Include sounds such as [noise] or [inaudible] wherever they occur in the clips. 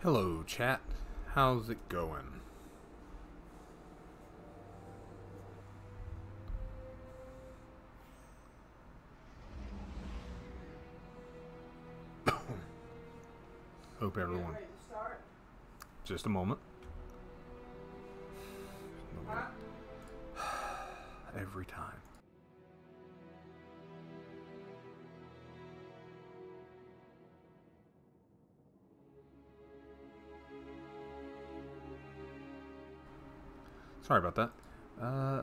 Hello, chat. How's it going? [coughs] Hope everyone. Just a moment. Sorry about that. Uh,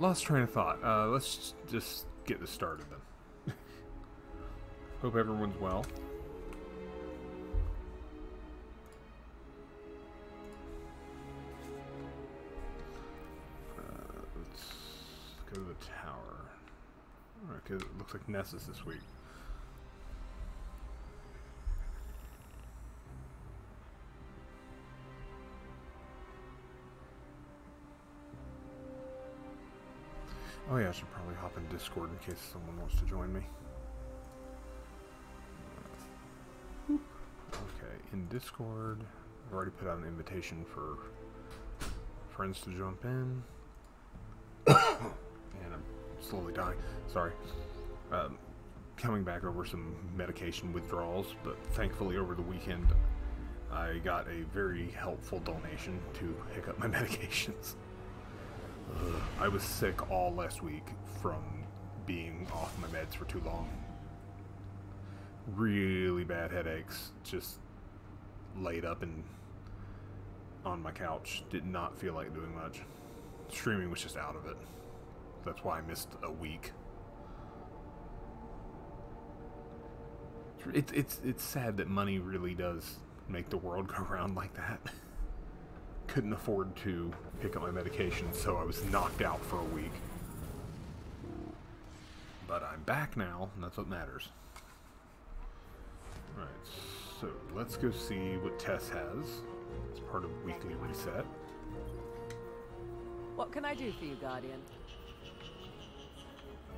lost train of thought. Uh, let's just get this started then. [laughs] Hope everyone's well. Uh, let's go to the tower. Okay, it looks like Nessus this week. Oh yeah, I should probably hop in Discord in case someone wants to join me. Okay, in Discord, I've already put out an invitation for friends to jump in. [coughs] and I'm slowly dying. Sorry. Um, coming back over some medication withdrawals, but thankfully over the weekend I got a very helpful donation to pick up my [laughs] medications. I was sick all last week from being off my meds for too long. Really bad headaches, just laid up and on my couch. Did not feel like doing much. Streaming was just out of it. That's why I missed a week. It's it's it's sad that money really does make the world [laughs] go round like that. Couldn't afford to pick up my medication, so I was knocked out for a week. But I'm back now, and that's what matters. Alright, so let's go see what Tess has It's part of Weekly Reset. What can I do for you, Guardian?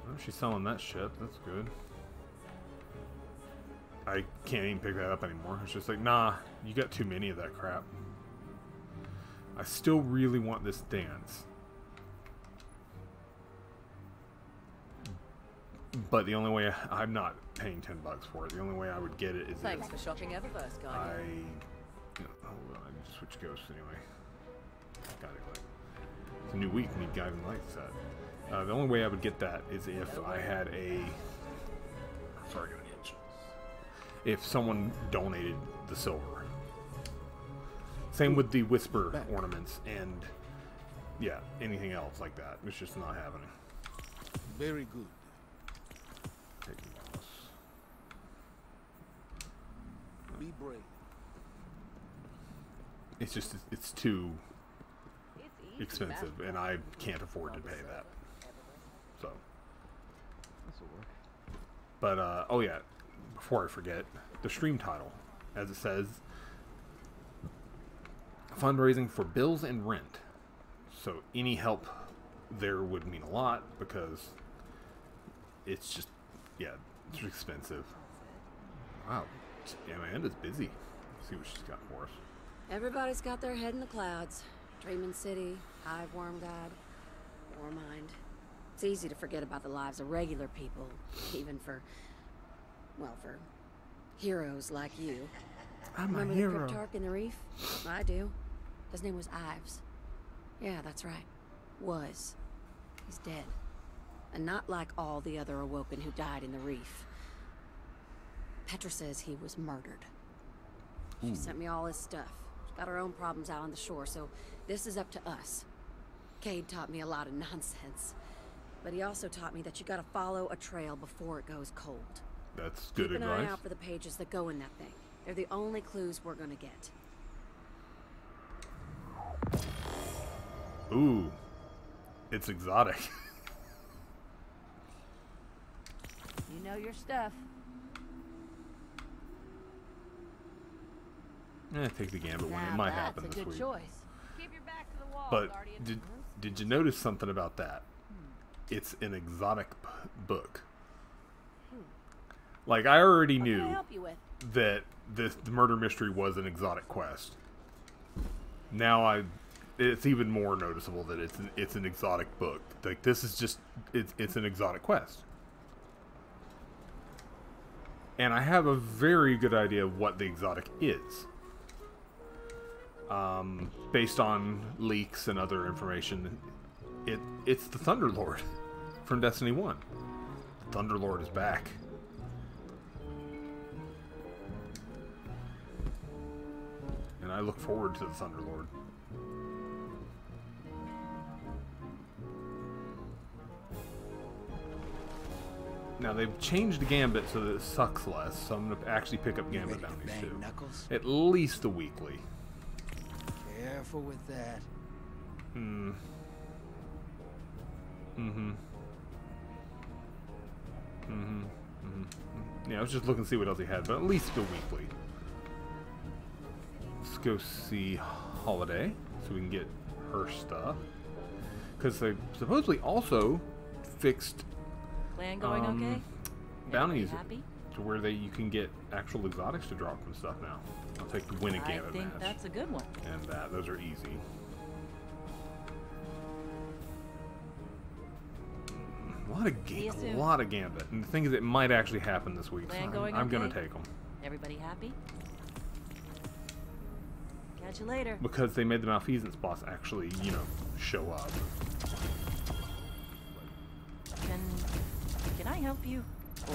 Oh, she's selling that shit. That's good. I can't even pick that up anymore. It's just like, nah, you got too many of that crap. I still really want this dance. But the only way I, am not paying 10 bucks for it. The only way I would get it is Thanks if for shopping Eververse, I. No, hold on, I need switch ghosts anyway. Got it, click. It's a new week, need guiding light set. Uh, the only way I would get that is if I had a. Sorry, got an itch. If someone donated the silver. Same with the whisper ornaments and yeah, anything else like that. It's just not happening. Very good. Taking mouse. Be brave. It's just it's too expensive, and I can't afford to pay that. So, but uh, oh yeah, before I forget, the stream title, as it says, fundraising for bills and rent. So any help there would mean a lot because it's just yeah, it's expensive. Wow, Amanda's busy. Let's see what she's got for us. Everybody's got their head in the clouds. Dreaming City, Hive Worm God, Warmind. It's easy to forget about the lives of regular people, even for, well, for heroes like you. I'm Remember a the hero. Cryptarch in the Reef? I do. His name was Ives. Yeah, that's right. Was. He's dead. And not like all the other Awoken who died in the Reef. Petra says he was murdered. She hmm. sent me all his stuff. She's got her own problems out on the shore, so this is up to us. Cayde taught me a lot of [laughs] nonsense. But he also taught me that you gotta follow a trail before it goes cold. That's good Keep an advice. eye out for the pages that go in that thing. They're the only clues we're gonna get. Ooh, it's exotic. [laughs] You know your stuff. eh, take the gambit one. It might happen this week. choice. Keep your back to the wall, But Guardian. did did you notice something about that? It's an exotic p- book. Like I already What I knew. with? that this the murder mystery was an exotic quest. Now I, it's even more noticeable that it's an it's an exotic book. Like this is just it's it's an exotic quest. And I have a very good idea of what the exotic is. Um, based on leaks and other information, it it's the Thunderlord [laughs] from Destiny One. The Thunderlord is back. And I look forward to the Thunderlord. Now they've changed the Gambit so that it sucks less, so I'm gonna actually pick up Gambit bounties too. knuckles? At least a weekly. Careful with that. Hmm. Mm-hmm. Mm-hmm. Mm-hmm. Yeah, I was just looking to see what else he had, but at least a weekly. Let's go see Holliday so we can get her stuff. Because they supposedly also fixed Plan going um, okay? bounties to where they you can get actual exotics to drop and stuff now. I'll take the win a I think match. that's a good one. and that those are easy. A lot of ga- a lot of gambit, and the thing is, it might actually happen this week. So I'm, going I'm gonna take them Everybody happy? Catch you later. because they made the malfeasance boss actually, you know, show up. I help you? Or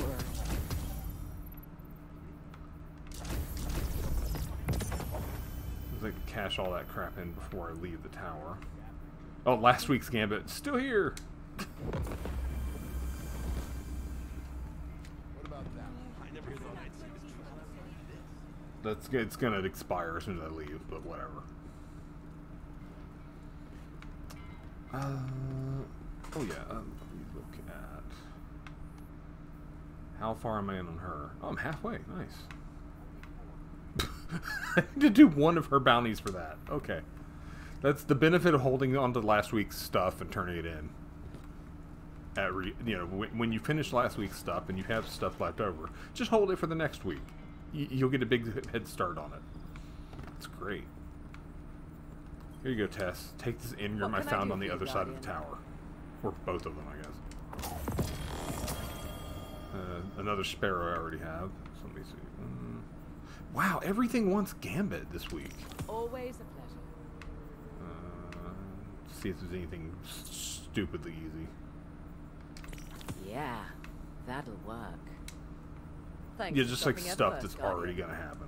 I cash all that crap in before I leave the tower. Oh, last week's gambit still here. That's it's gonna expire as soon as I leave, but whatever. Uh, oh yeah. Um, let me look at how far am I in on her? Oh, I'm halfway. Nice. I [laughs] need to do one of her bounties for that. Okay, that's the benefit of holding on to last week's stuff and turning it in. At re, you know, when, you finish last week's stuff and you have stuff left over, just hold it for the next week. Y- you'll get a big head start on it. That's great. Here you go, Tess. Take this engram What I can I found on the other side of the tower. Or both of them, I guess. Uh, another sparrow I already have. So let me see. Mm. Wow, everything wants Gambit this week. always a pleasure. Uh, see if there's anything stupidly easy. Yeah, that'll work. Thanks Yeah, just like stuff that's already gonna happen.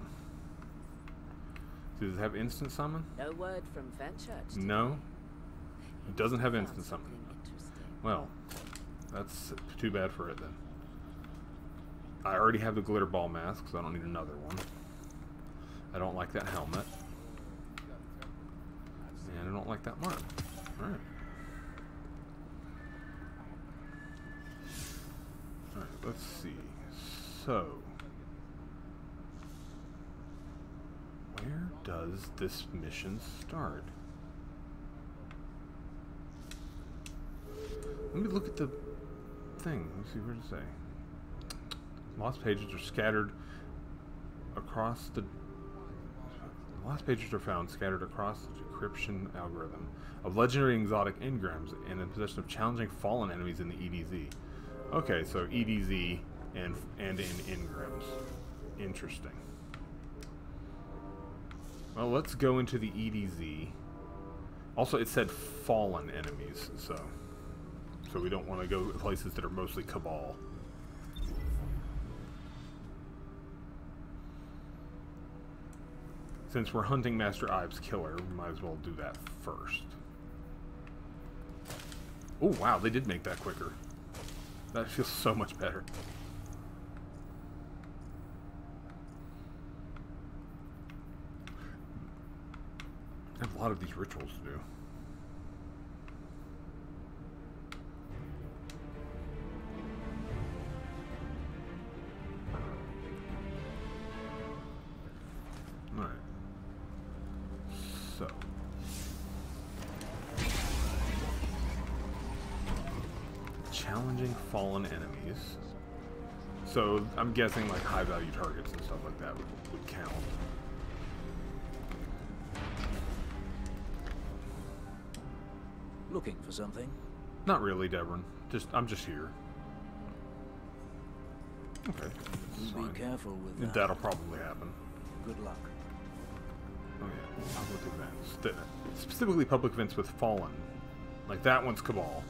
Does it have instant summon? No word from Fenchurch. No. It doesn't have instant summon. Well, that's too bad for it then. I already have the glitter ball mask, so I don't need another one. I don't like that helmet. And I don't like that mark. Alright. Alright, let's see. So. Where does this mission start? Let me look at the thing. Let's see where to say. Lost pages are scattered across the. Lost pages are found scattered across the decryption algorithm of legendary exotic engrams and in possession of challenging fallen enemies in the EDZ. Okay, so EDZ and and in engrams. Interesting. Well, let's go into the EDZ. Also, it said fallen enemies, so so we don't want to go places that are mostly Cabal. Since we're hunting Master Ives' killer, we might as well do that first. Oh wow, they did make that quicker. That feels so much better. I have a lot of these rituals to do. Alright. Challenging fallen enemies. So I'm guessing like high value targets and stuff like that would, would count. Looking for something? Not really, Devrim. Just I'm just here. Okay. that's fine. be careful with that. That'll probably happen. Good luck. Oh yeah, public events. Th- Specifically public events with Fallen. Like that one's Cabal.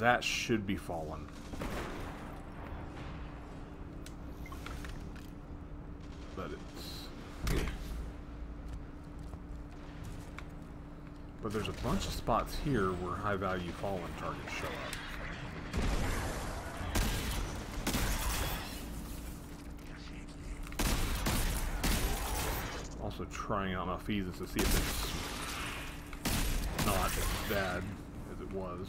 That should be Fallen. But it's... But there's a bunch of spots here where high value Fallen targets show up. Also trying out my Malfeasance to see if it's not as bad as it was.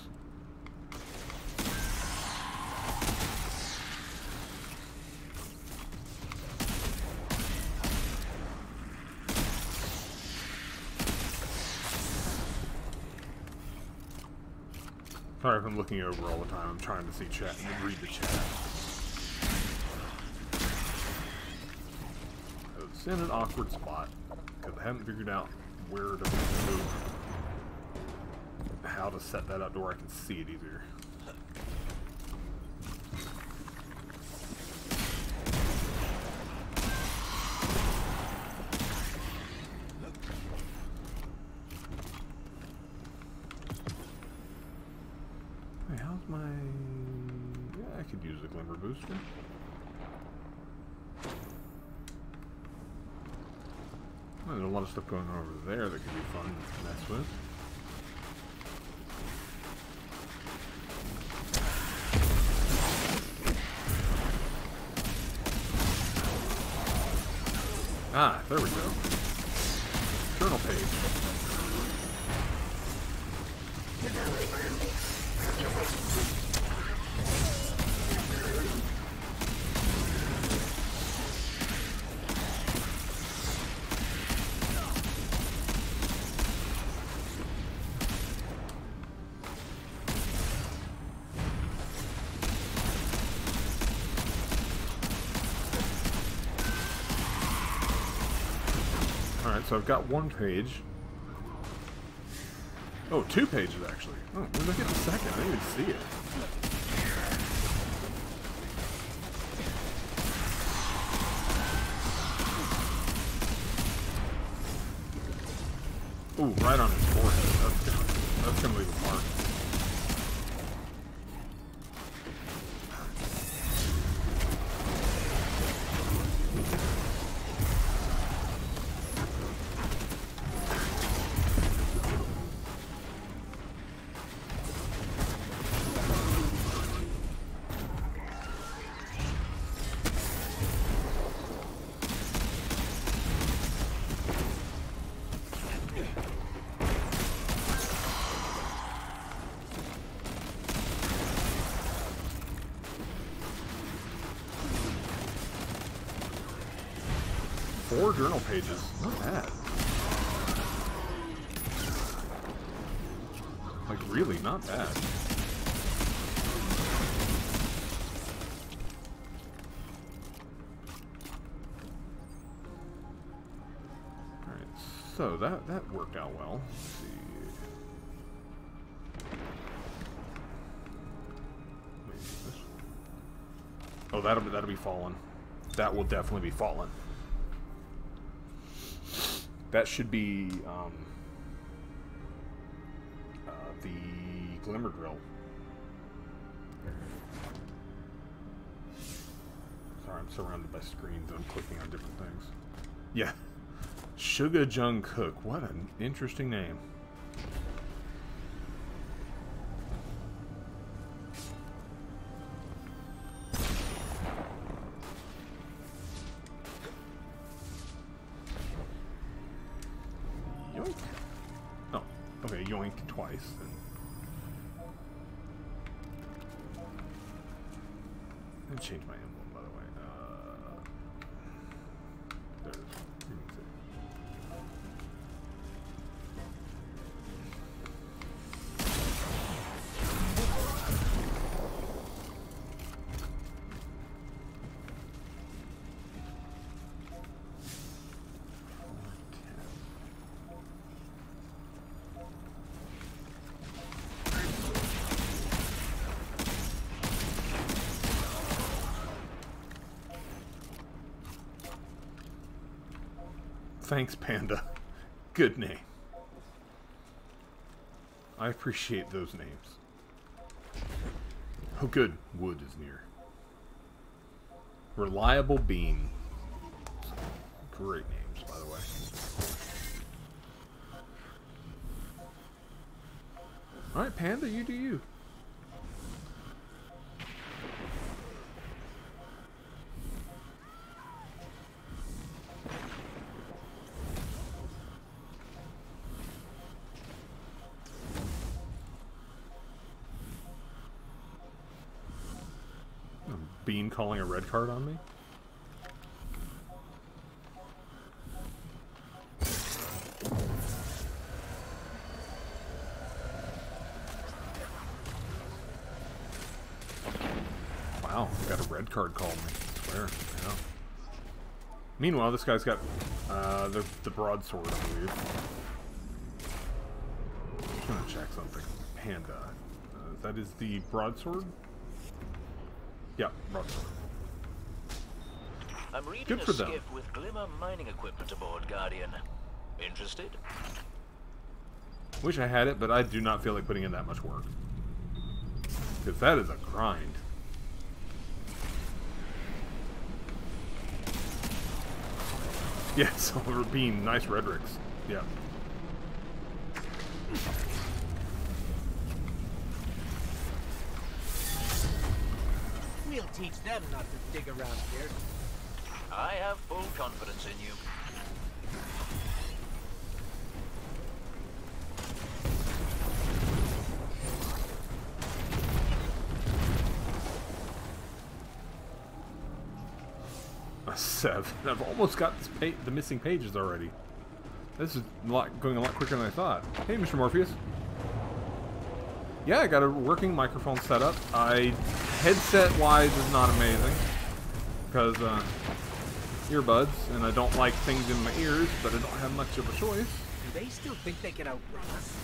Sorry if I'm looking over all the time. I'm trying to see chat and read the chat. It's in an awkward spot because I haven't figured out where to move, how to set that up to where I can see it either. Hey, how's my... Yeah, I could use a Glimmer Booster. Well, there's a lot of stuff going on over there that could be fun to mess with. Ah, there we go. So I've got one page. Oh, two pages actually. Oh, when get the second? I didn't even see it. Pages. Not bad. Like, really, not bad. Alright, so that, that worked out well. Let's see. Wait, Oh, that'll be, that'll be fallen. That will definitely be fallen. That should be um, uh, the glimmer drill. Sorry, I'm surrounded by screens I'm clicking on different things. Yeah. Sugar Jung Cook. What an interesting name. Thanks, Panda. Good name. I appreciate those names. Oh, good. Wood is near. Reliable Bean. Great names, by the way. Alright, Panda, you do you. Calling a red card on me? Wow, got a red card called me. I swear. Yeah. Meanwhile, this guy's got uh, the, the broadsword, I believe. Just gonna check something. Panda. Uh, that is the broadsword? Yeah, broadsword. I'm reading Good a for them. skiff with Glimmer mining equipment aboard, Guardian. Interested? Wish I had it, but I do not feel like putting in that much work. Because that is a grind. [laughs] Yeah, [laughs] silver beam, nice Redricks. Yeah. Teach them not to dig around here. I have full confidence in you. A seven. [laughs] I've almost got this pa the missing pages already. This is a lot, going a lot quicker than I thought. Hey, Mr. Morpheus. Yeah, I got a working microphone set up. I headset-wise is not amazing because uh, earbuds, and I don't like things in my ears, but I don't have much of a choice. Do they still think they can outrun us?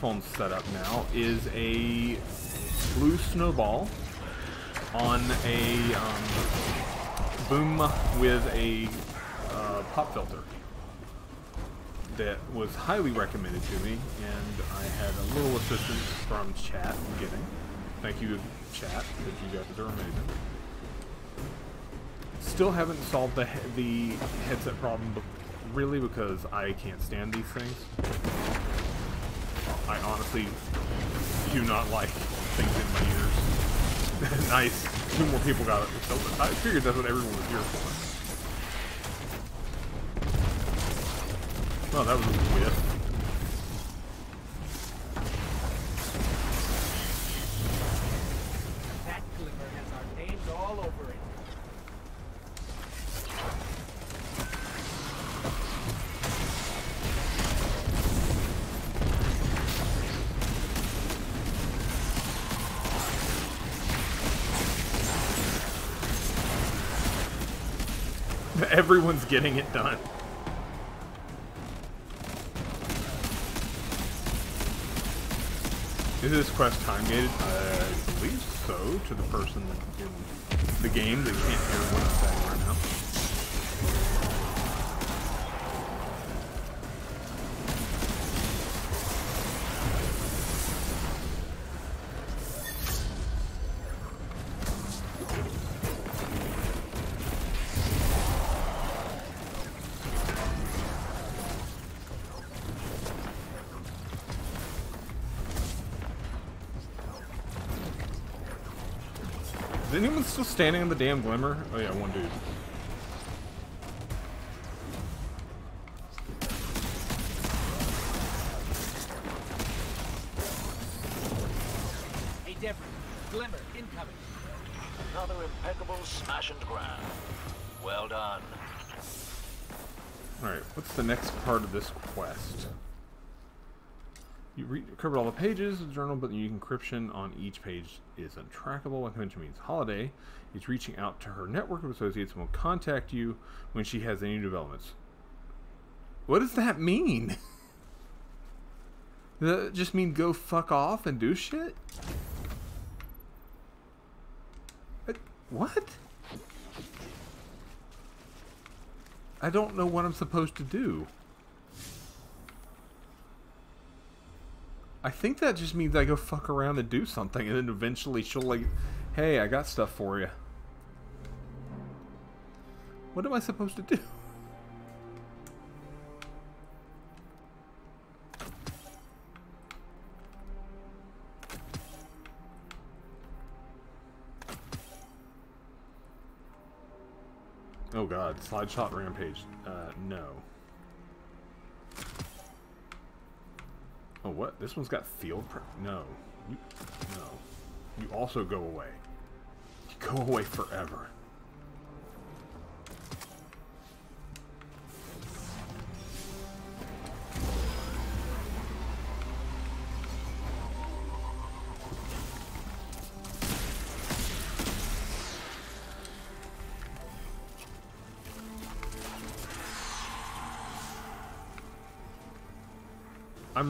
Microphone setup now is a blue snowball on a um, boom with a uh, pop filter that was highly recommended to me, and I had a little assistance from chat giving. Thank you, chat, because you guys are amazing. Still haven't solved the he the headset problem, really because I can't stand these things. I honestly do not like things in my ears. [laughs] nice. Two more people got it. So I figured that's what everyone was here for. Oh, that was a whiff. Everyone's getting it done. Is this quest time gated? I believe so, to the person in the game that can't hear what I'm saying standing on the damn glimmer? Oh yeah, one dude. Hey, Deborah, glimmer incoming. Another impeccable smash and grab. Well done. Alright, what's the next part of this quest? Covered all the pages of the journal, but the encryption on each page is untrackable. What convention means Holliday is reaching out to her network of associates and will contact you when she has any developments. What does that mean? [laughs] does that just mean go fuck off and do shit? What? I don't know what I'm supposed to do. I think that just means I go fuck around and do something, and then eventually she'll like, hey, I got stuff for you. What am I supposed to do? Oh god, slide shot rampage. Uh, no. Oh, what? This one's got field No. You, no. You also go away. You go away forever.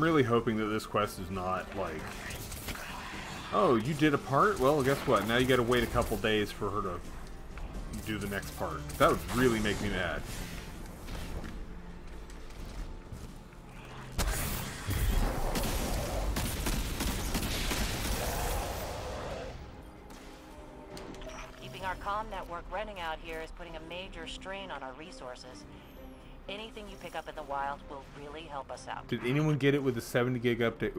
I'm really hoping that this quest is not like, oh, you did a part? Well, guess what? Now you gotta wait a couple days for her to do the next part. That would really make me mad. Keeping our comm network running out here is putting a major strain on our resources. Anything you pick up in the wild will really help us out. Did anyone get it with the 70 gig update?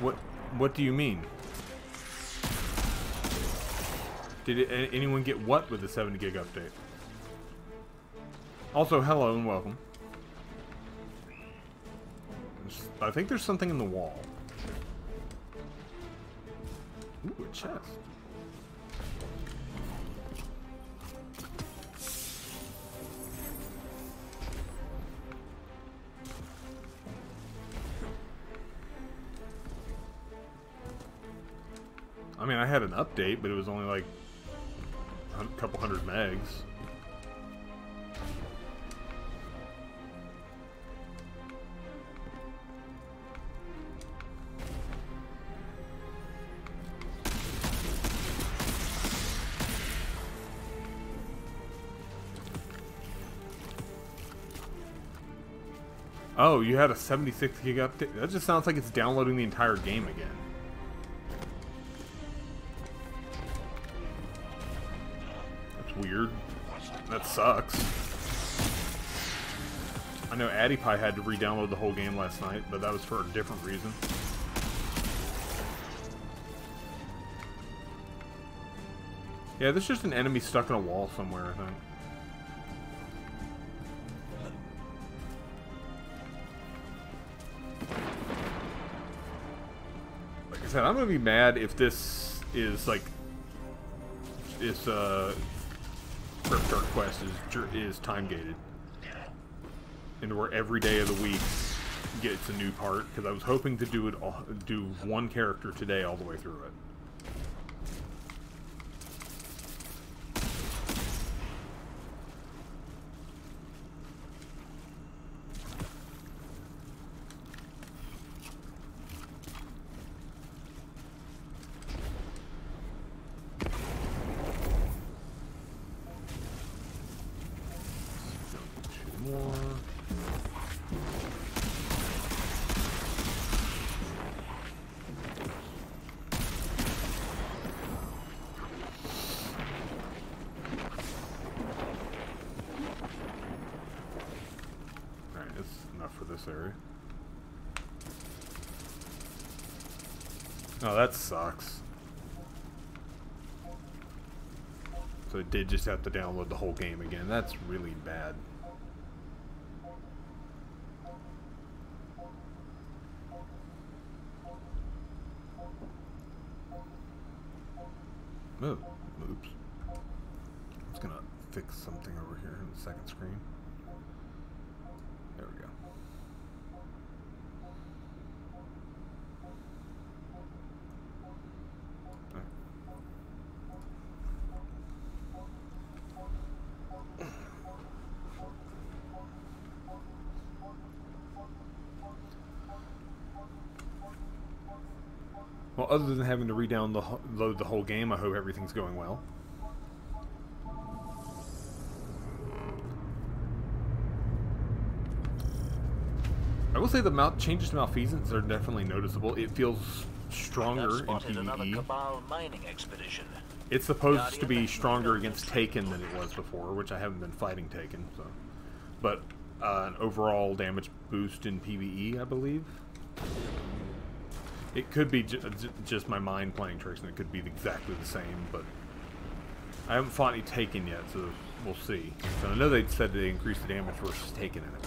What What do you mean? Did it, anyone get what with the 70 gig update? Also, hello and welcome. I think there's something in the wall. Ooh, a chest. I had an update, but it was only like a couple hundred megs. Oh, you had a 76 gig update? That just sounds like it's downloading the entire game again. Sucks. I know Addy Pie had to re-download the whole game last night, but that was for a different reason. Yeah, there's just an enemy stuck in a wall somewhere, I think. Like I said, I'm gonna be mad if this is like is uh Cryptarch Quest is is time gated, and where every day of the week gets a new part. Because I was hoping to do it all, do one character today all the way through it. Two more. Alright, that's enough for this area. Oh, that sucks. So it did just have to download the whole game again. That's really bad. Oh, oops. fix something over here in the second screen. There we go. Well, other than having to re-download the whole game, I hope everything's going well. I will say the mal changes to malfeasance are definitely noticeable. It feels stronger in PvE. It's supposed Guardian to be stronger against Taken than it was before, which I haven't been fighting Taken, so. But uh, an overall damage boost in PvE, I believe. It could be just my mind playing tricks, and it could be exactly the same, but I haven't fought any Taken yet, so we'll see. So I know they said they increased the damage versus Taken enemies.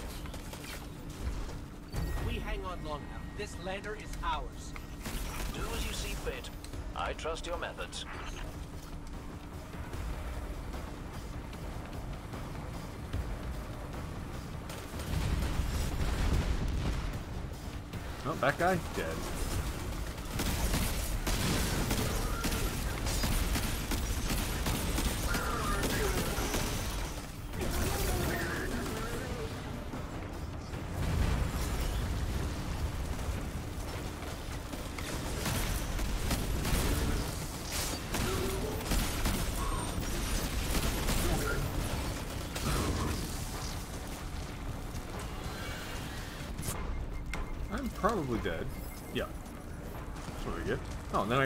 We hang on long enough. This lander is ours. Do as you see fit. I trust your methods. Oh, that guy dead.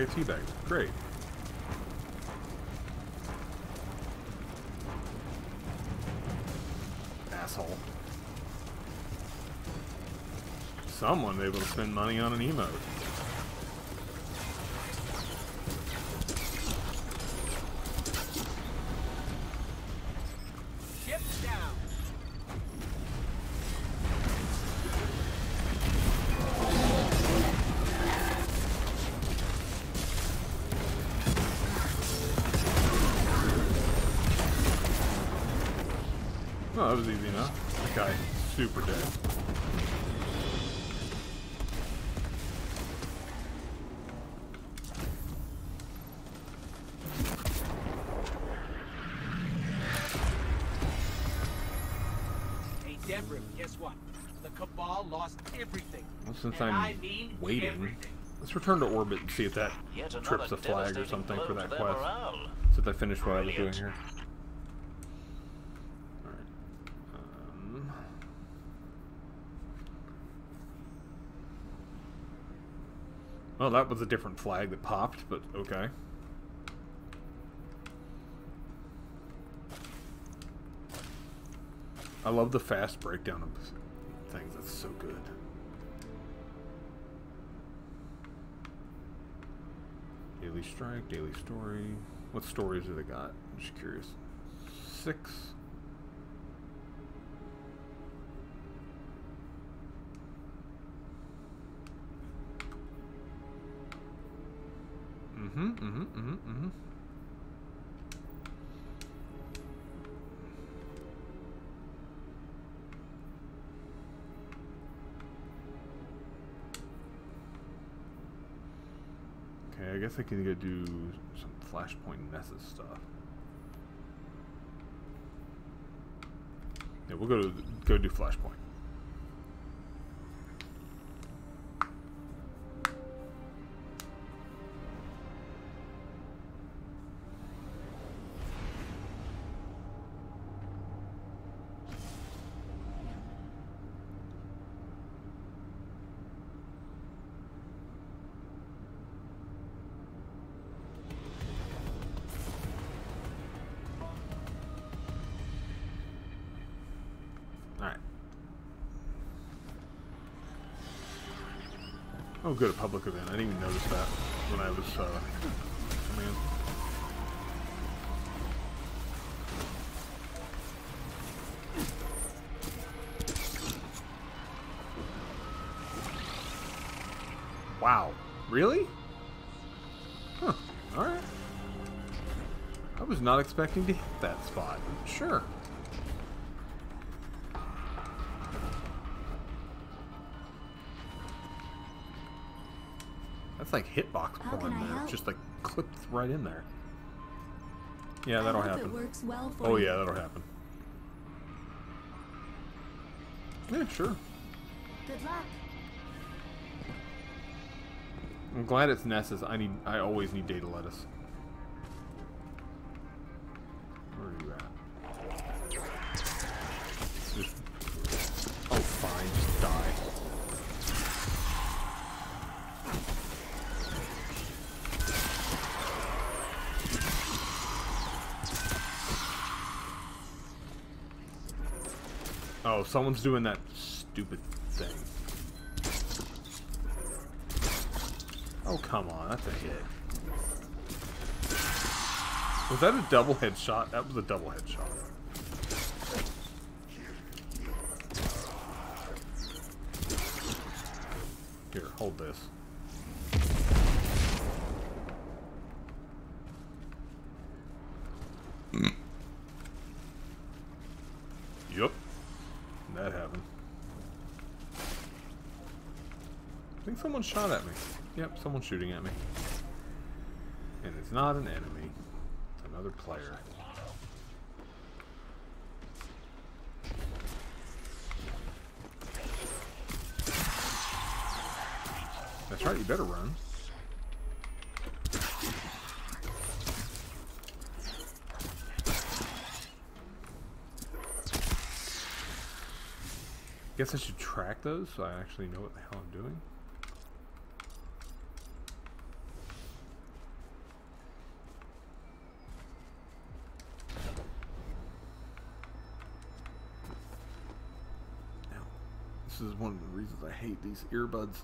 Get teabagged. Great. Asshole. Someone able to spend money on an emote. Since and I'm I mean waiting, everything. let's return to orbit and see if that trips the flag or something for that quest. Since I finished what Brilliant. I was doing here. Um, well, that was a different flag that popped, but okay. I love the fast breakdown of things. That's so good. Daily Strike, Daily Story. What stories do they got? I'm just curious. Six. Mm-hmm, mm-hmm, mm-hmm, mm-hmm. Okay, I guess I can go do some Flashpoint Nessus stuff. Yeah, we'll go to go do Flashpoint. Good, a public event. I didn't even notice that when I was uh, coming in. Wow. Really? Huh. Alright. I was not expecting to hit that spot. Sure. How porn can I there. help? Just like clipped right in there. Yeah, that'll happen. It works well for Oh yeah, that'll happen. Yeah, sure. Good luck. I'm glad it's Nessus. I need. I always need data lettuce. Someone's doing that stupid thing. Oh, come on. That's a hit. Was that a double headshot? That was a double headshot. Here, hold this. Yup. That happened. I think someone shot at me. Yep, someone's shooting at me. And it's not an enemy. It's another player. That's right, you better run. Guess I should track those so I actually know what the hell I'm doing. One of the reasons I hate these earbuds.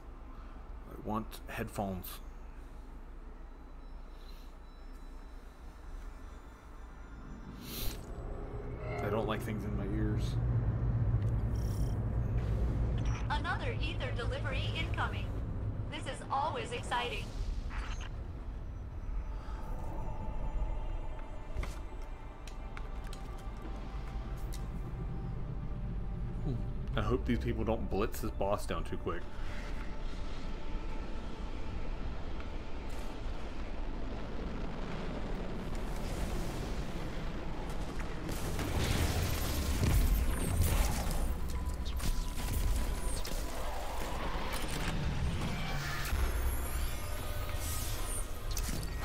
I want headphones. People don't blitz this boss down too quick.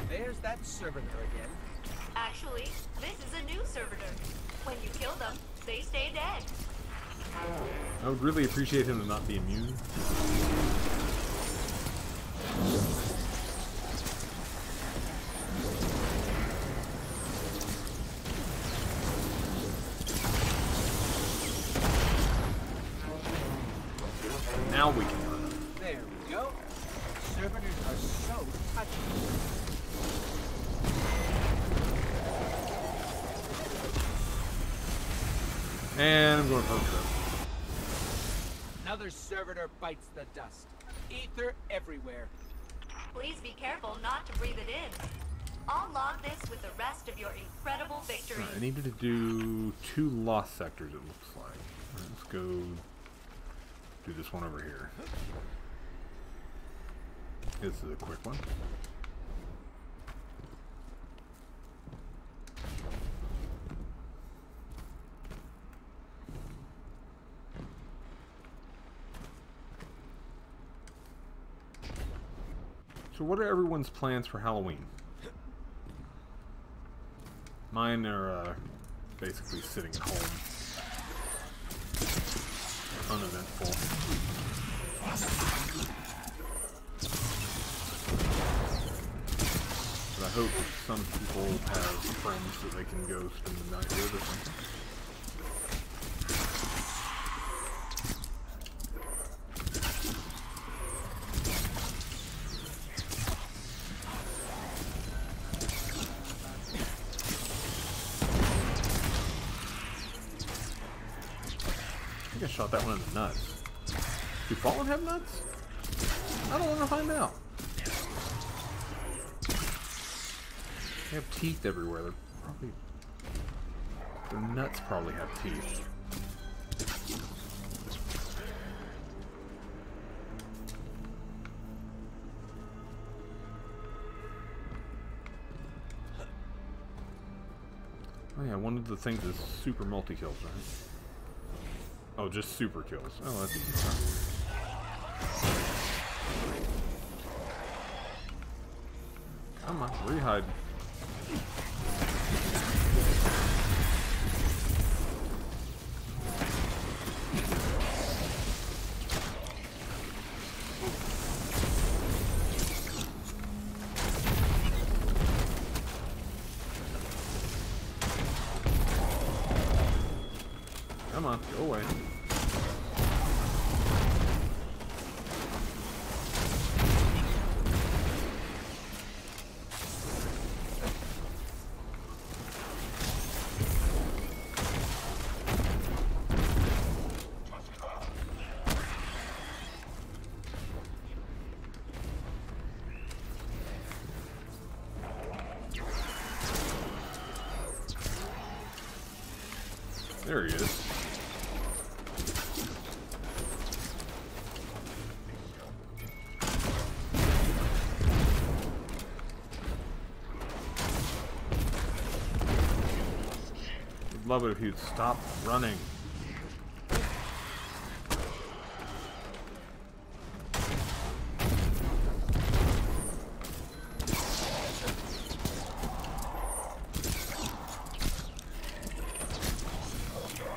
There's that servitor really appreciate him to not be immune. Dust. Ether everywhere. Please be careful not to breathe it in. I'll log this with the rest of your incredible victory. Alright, I needed to do two lost sectors, it looks like. Alright, let's go do this one over here. This is a quick one. So what are everyone's plans for Halloween? Mine are uh, basically sitting at home. Uneventful. But I hope some people have friends that they can go spend the night with or something. Shot that one in the nuts. Do Fallen have nuts? I don't want to find out. They have teeth everywhere. They're Probably. The nuts probably have teeth. Oh yeah, one of the things is super multi kills, right? Oh, just super kills. Oh, that's easy. Come on, where love it if you'd stop running.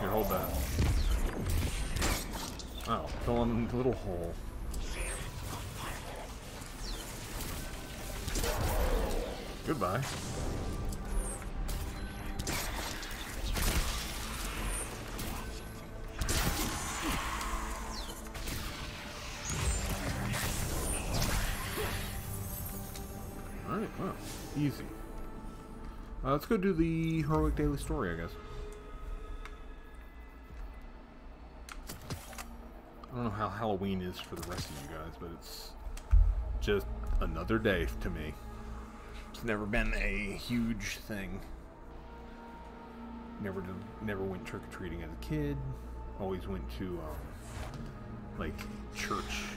Here, hold that. Oh, fell in a little hole. Goodbye. Let's go do the heroic daily story, I guess. I don't know how Halloween is for the rest of you guys, but it's just another day to me. It's never been a huge thing. Never did, never went trick or treating as a kid. Always went to um, like church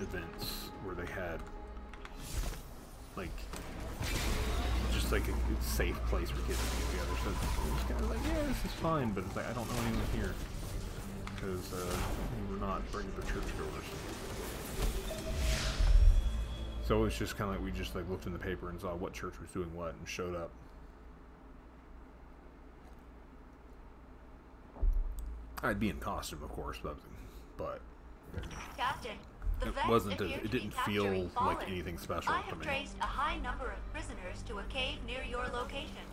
events where they had like just like a, safe place for kids to get together. So it's kind of like, yeah, this is fine, but it's like I don't know anyone here because uh, we're not regular churchgoers. So it's just kind of like we just like looked in the paper and saw what church was doing what and showed up. I'd be in costume, of course, but but Captain, the It wasn't a- it didn't capturing feel like anything special I to have me. traced a high number of prisoners to a cave near your location.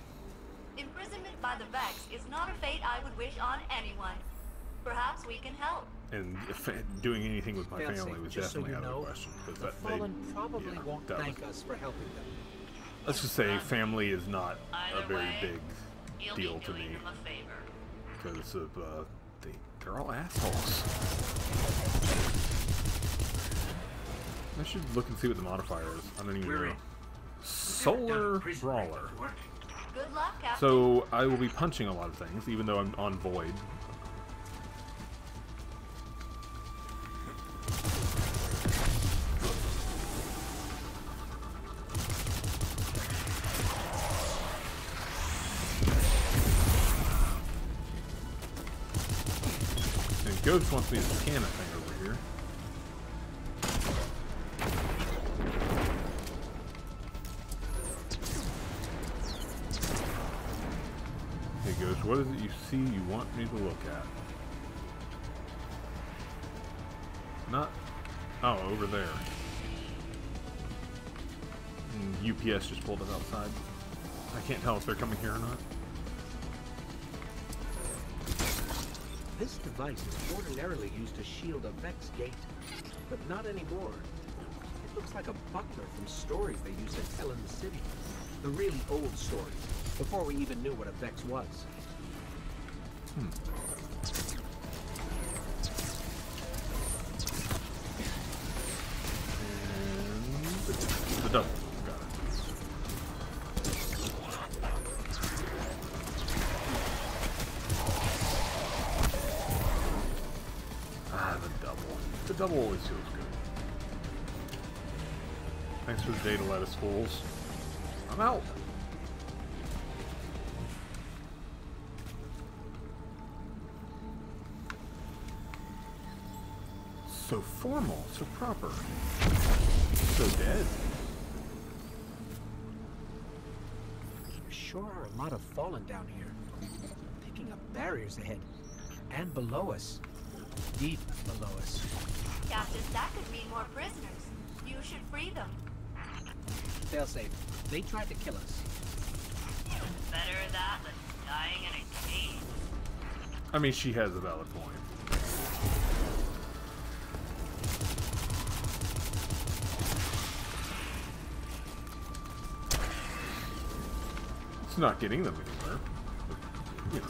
Imprisonment by the Vex is not a fate I would wish on anyone. Perhaps we can help. and if doing anything with my Failsafe, family was just so definitely you out of the question because The that they, Fallen probably yeah, won't that thank was- us for helping them. let's just say family is not a very way, big deal to me a favor. because of uh, they they're all assholes. I should look and see what the modifier is. I don't even We're know. in. Solar brawler. Luck, So I will be punching a lot of things, even though I'm on void. And Ghost wants me to scan a Ghost, what is it you see you want me to look at? Not... Oh, over there. Hmm, and UPS just pulled it outside. I can't tell if they're coming here or not. This device is ordinarily used to shield a Vex gate, but not anymore. It looks like a buckler from stories they used to tell in the city. The really old stories, before we even knew what a Vex was. Hmm. The double. Ah, the double. The double always feels good. Thanks for the data lettuce fools. I'm out. So formal, so proper. So dead. There sure are a lot of fallen down here. Picking up barriers ahead. And below us. Deep below us. Captain, that could mean more prisoners. You should free them. Failsafe. They tried to kill us. Better that than dying in a cave. I mean, she has a valid point. It's not getting them anywhere. but, you know.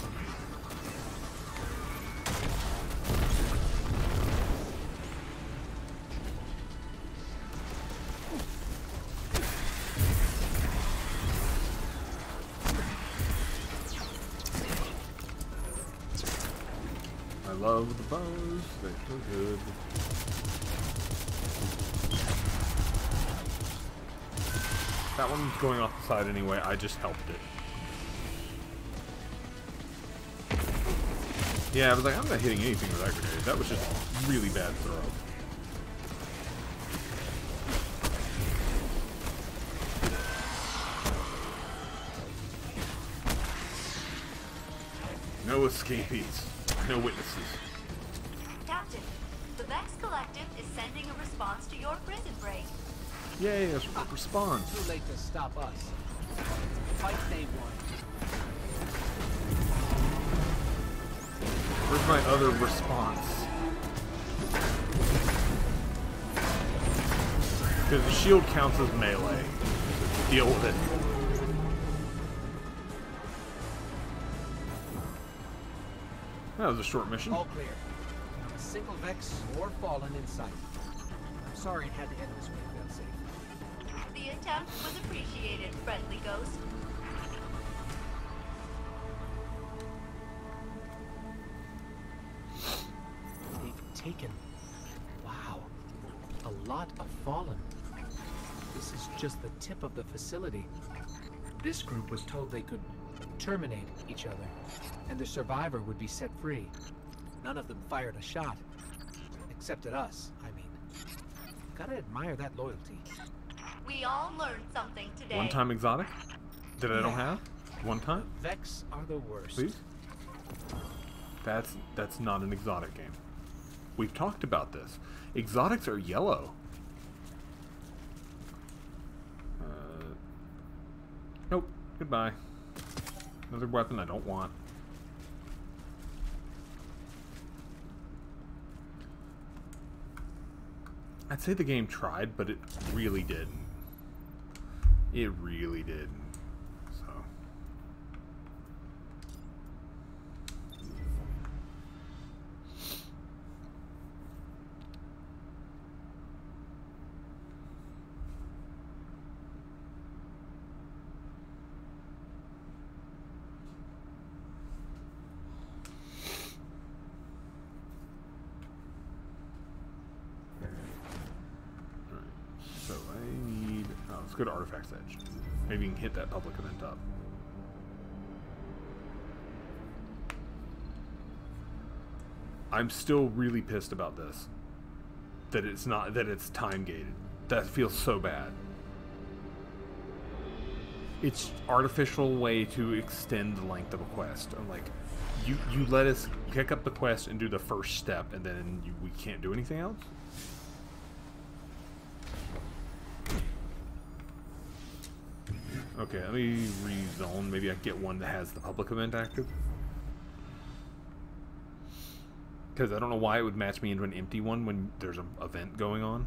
I love the bows. They feel good. That one's going off the side anyway. I just helped it. Yeah, I was like, I'm not hitting anything with that grenade. That was just really bad throw. No escapees. No witnesses. Captain, the Vex Collective is sending a response to your prison break. Yay, a response. Too late to stop us. Fight day one. Where's my other response? Because the shield counts as melee. So deal with it. That was a short mission. All clear. Not a single Vex or Fallen in sight. I'm sorry it had to end this way, Failsafe. The attempt was appreciated, friendly ghost. Taken. Wow. A lot of fallen. This is just the tip of the facility. This group was told they could terminate each other, and the survivor would be set free. None of them fired a shot. Except at us, I mean. Gotta admire that loyalty. We all learned something today. One time exotic? That I don't have? One time? Vex are the worst. Please? That's that's not an exotic game. We've talked about this. Exotics are yellow. Uh, nope. Goodbye. Another weapon I don't want. I'd say the game tried, but it really didn't. It really did. I'm still really pissed about this. That it's not that it's time gated. That feels so bad. It's artificial way to extend the length of a quest. I'm like, you you let us pick up the quest and do the first step, and then you, we can't do anything else. Okay, let me rezone. Maybe I get one that has the public event active. Because I don't know why it would match me into an empty one when there's an event going on.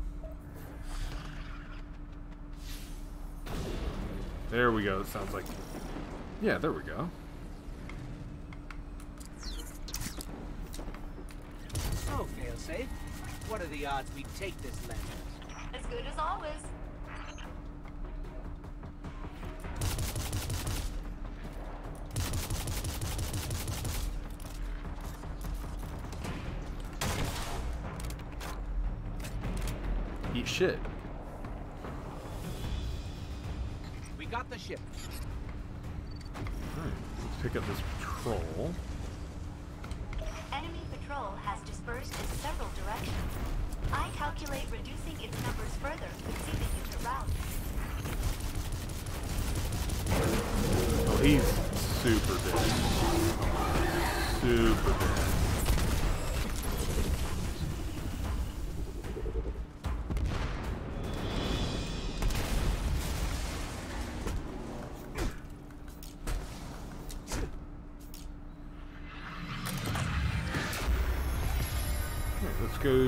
There we go. It sounds like... Yeah, there we go. Oh, so, Failsafe, what are the odds we take this land? As good as always. Shit. We got the ship. Alright, let's pick up this patrol. Enemy patrol has dispersed in several directions. I calculate reducing its numbers further could see the unit route. Oh, he's super dead. Super dead.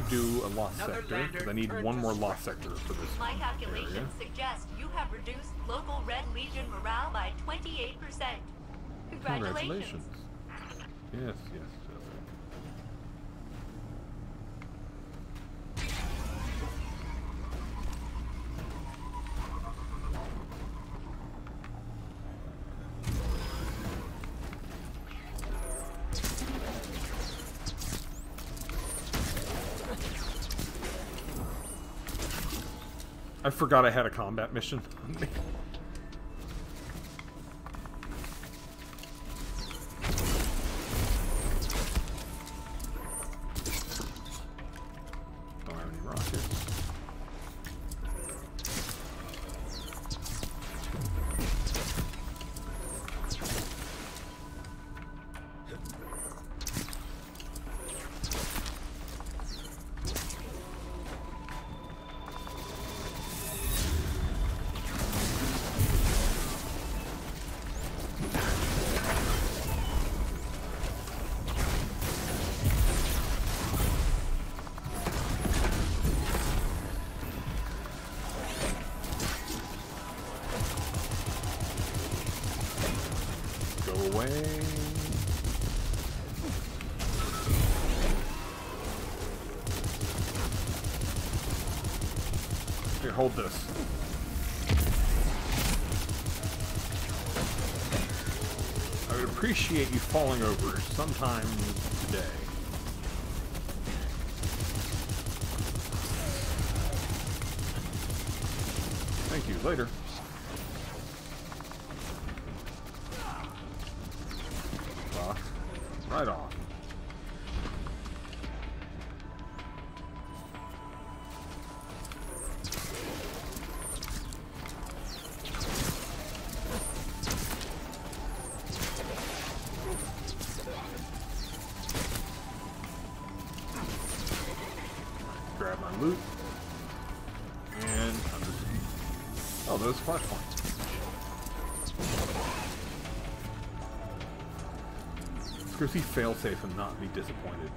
Do a lost Another sector. 'cause lander I need one more lost sector for this My area. suggest you have reduced local Red Legion morale by 28%. Congratulations. Yes, yes, yes. I forgot I had a combat mission. Hold this. I would appreciate you falling over sometime today. Thank you. Later. See failsafe and not be disappointed.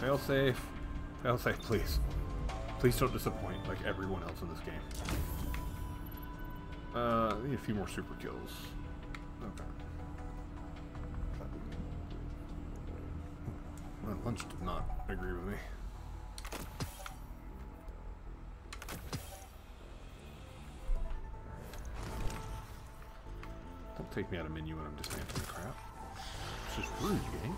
Failsafe. Failsafe, please. Please don't disappoint like everyone else in this game. Uh, need a few more super kills. Okay. Well, lunch did not agree with me. Take me out of menu when I'm dismantling crap. It's just rude, game.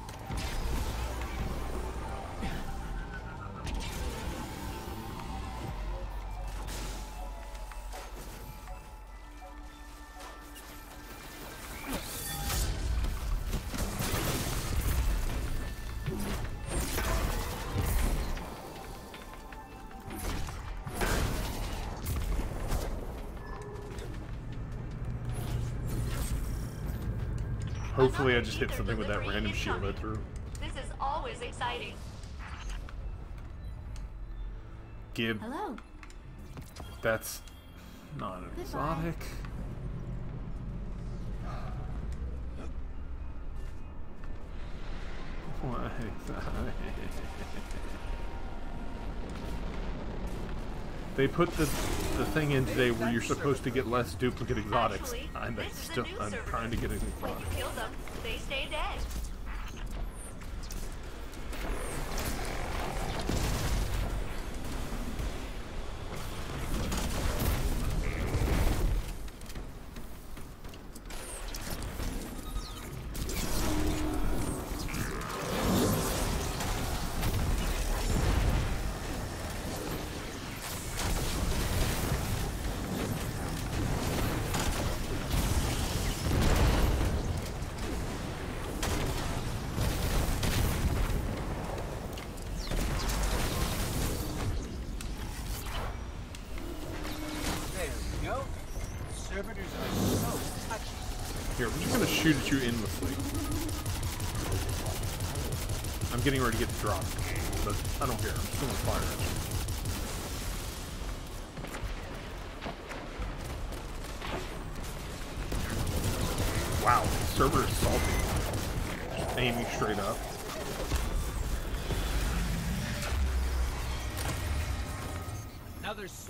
Hopefully I just hit something with that random shield I threw. This is always exciting. Gib, Hello. that's not an exotic. [sighs] Why exotic? They put the the thing in today where you're supposed to get less duplicate exotics. I'm this is a still I'm trying to get an exotic. they stay dead.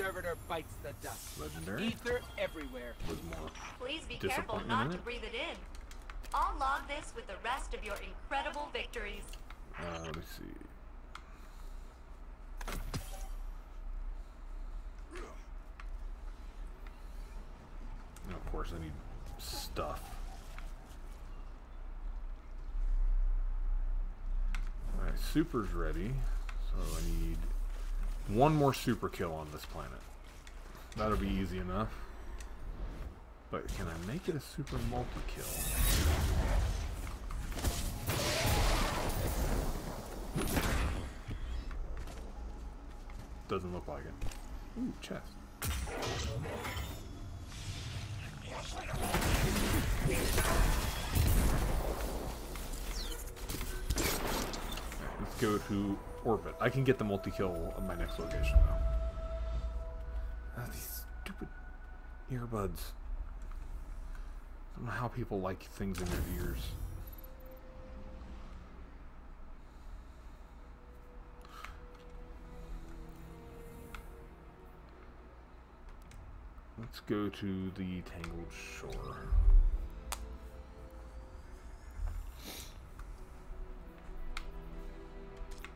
Another servitor bites the dust. Legendary. Ether everywhere. Was more. Please be careful not to breathe it in. I'll log this with the rest of your incredible victories. Uh, let me see. And of course, I need stuff. Alright, super's ready. So I need one more super kill on this planet. That'll be easy enough. But can I make it a super multi-kill? Doesn't look like it. Ooh, chest. Let's go to orbit. I can get the multi-kill on my next location now. Ah, these stupid earbuds. I don't know how people like things in their ears. Let's go to the Tangled Shore.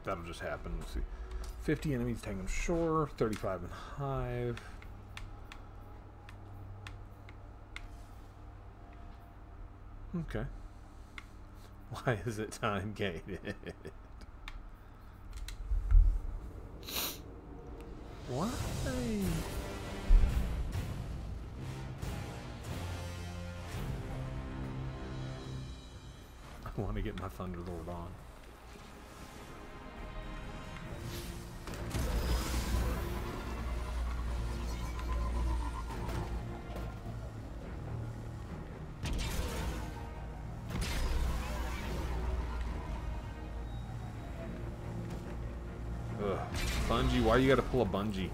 That'll just happen. Let's see. 50 enemies Tangled Shore, 35 in Hive. Okay. [laughs] Why is it time gated? Why? I want to get my Thunderlord on. Why you gotta pull a Bungie?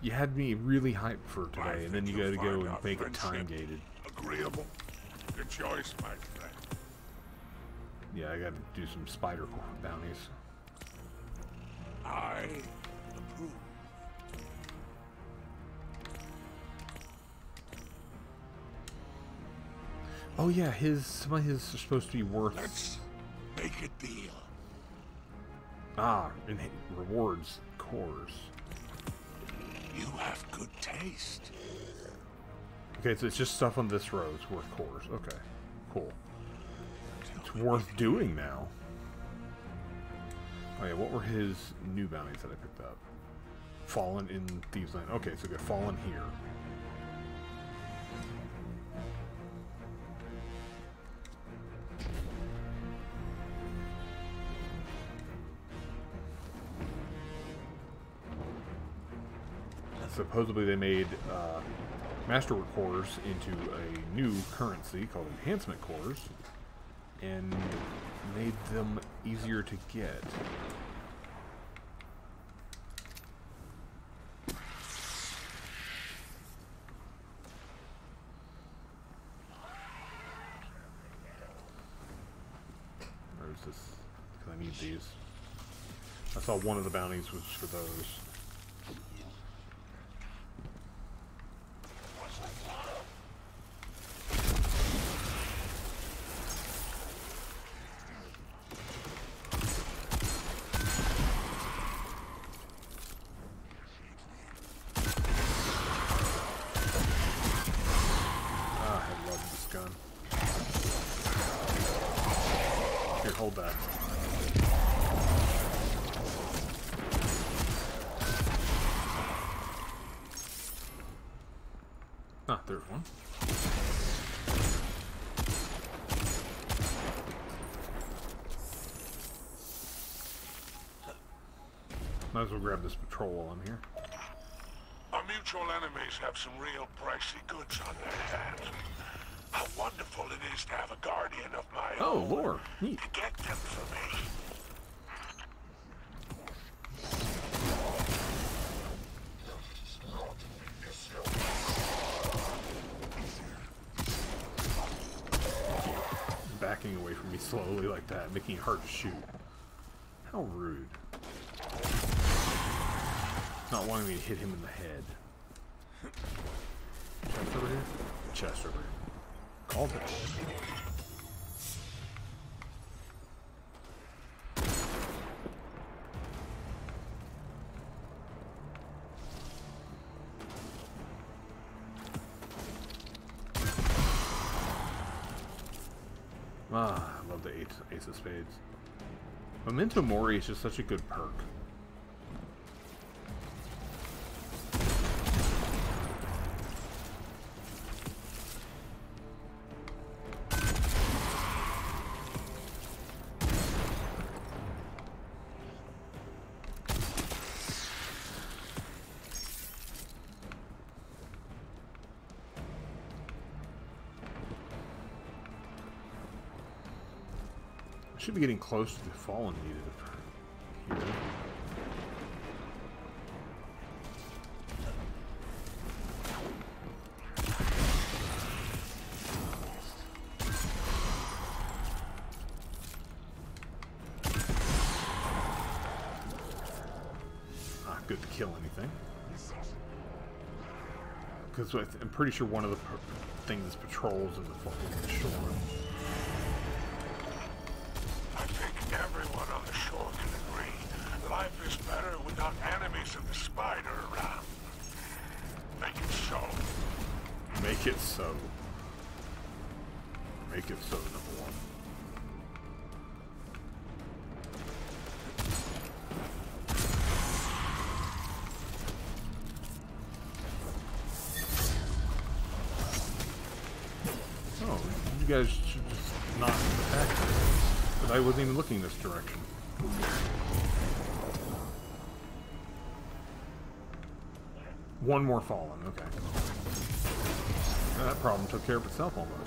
You had me really hyped for today, and then you gotta go and make it time gated. Agreeable. Good choice, my friend. Yeah, I gotta do some spider bounties. I approve. Oh yeah, his some of his are supposed to be worth Let's make a deal. Ah and rewards cores. You have good taste. Okay, so it's just stuff on this row is worth cores. Okay, cool. It's worth doing now. Oh yeah, what were his new bounties that I picked up? Fallen in Thieves Land. Okay, so we got Fallen here. Supposedly they made uh, Masterwork cores into a new currency called Enhancement cores, and made them easier to get. Where is this? Because I need these. I saw one of the bounties was for those. Ah, I love this gun. Here, hold that. Ah, there's one. Might as well grab this patrol while I'm here. Our mutual enemies have some real pricey goods on their hands. how wonderful it is to have a guardian of my Oh, own. lore. Neat. To get them for me. Backing away from me slowly like that, making it hard to shoot. How rude. Not wanting me to hit him in the head. Chest over here? Chest over here. Called it. Ah, I love the ace, ace of spades. Memento Mori is just such a good perk. Should be getting close to the fallen here. Not good to kill anything. Because I'm pretty sure one of the things patrols in the fucking shore. Of the spider around. Make it so. Make it so. Make it so, number one. Oh, you guys One more fallen, okay. That problem took care of itself almost.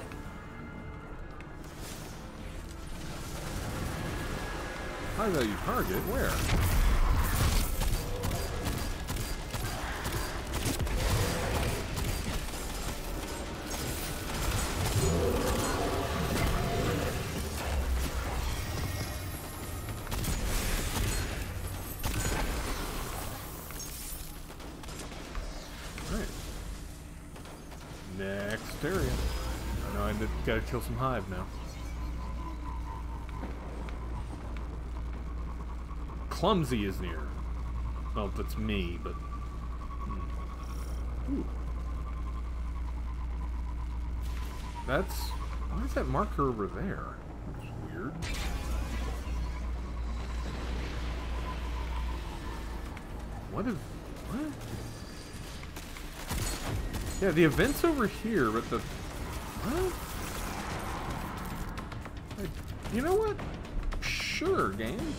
High value target? Where? Gotta kill some hive now. Clumsy is near. Well, that's me, but. hmm. That's. Why is that marker over there? That's weird. What is. What? Yeah, the event's over here, but the... What? You know what? Sure, game.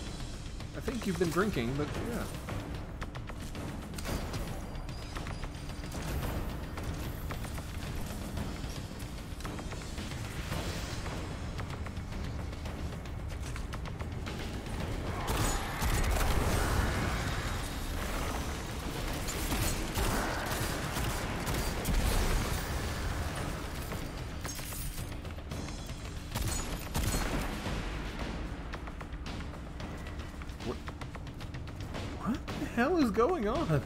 I think you've been drinking, but yeah. Going on?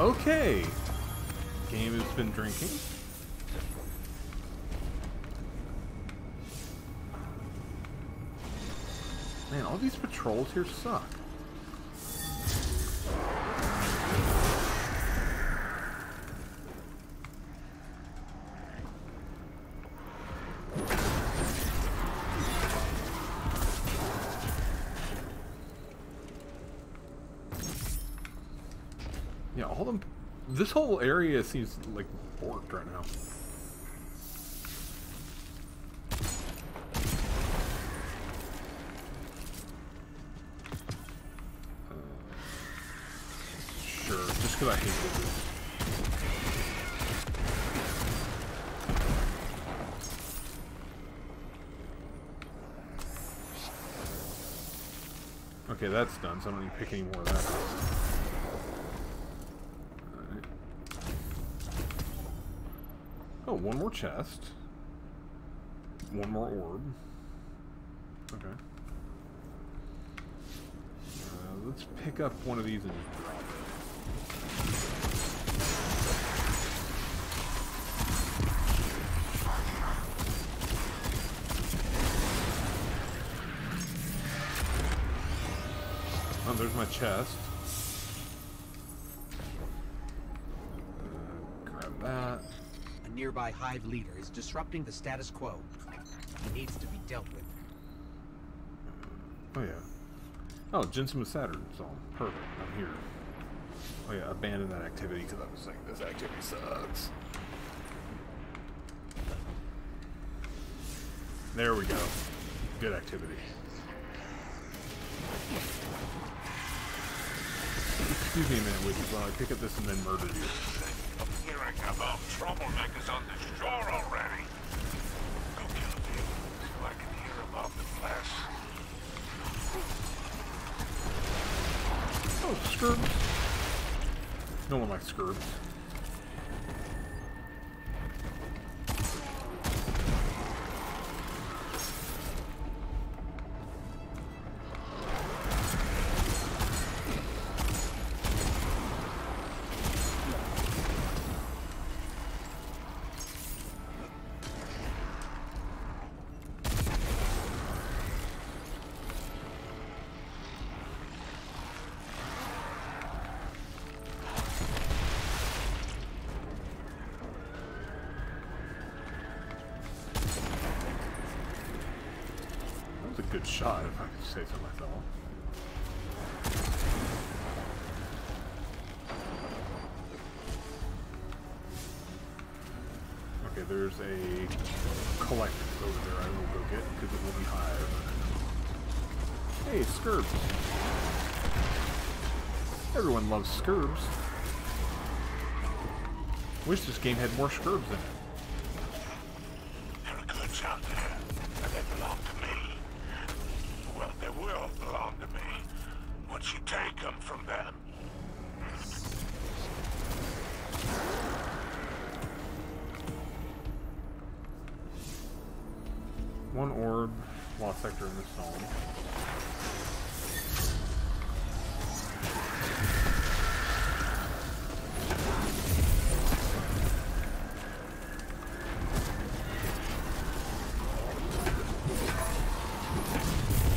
Okay. Game has been drinking. Man, all these patrols here suck. Whole area seems like borked right now. Uh, just because I hate. Okay, that's done, so I don't need to pick any more of that. Alright. Oh, one more chest. One more orb. Okay. Uh, let's pick up one of these and just drop it. Oh, there's my chest. Hive leader is disrupting the status quo. He needs to be dealt with. Oh yeah. Oh, Jensen with Saturn. So perfect. I'm here. Oh yeah, abandon that activity because I was saying this activity sucks. There we go. Good activity. Excuse me a minute, Witchy, while I pick up this and then murder you. I'm hearing about oh, troublemakers on the shore already. Go kill them so I can hear about them less. Oh, Scurbs. No one likes Scurbs. There's a collective over there I will go get because it will be hive. Hey, Scurbs. Everyone loves Scurbs. Wish this game had more Scurbs in it. There are goods out there, and they belong to me. Well, they will belong to me once you take One orb, lost sector in this zone.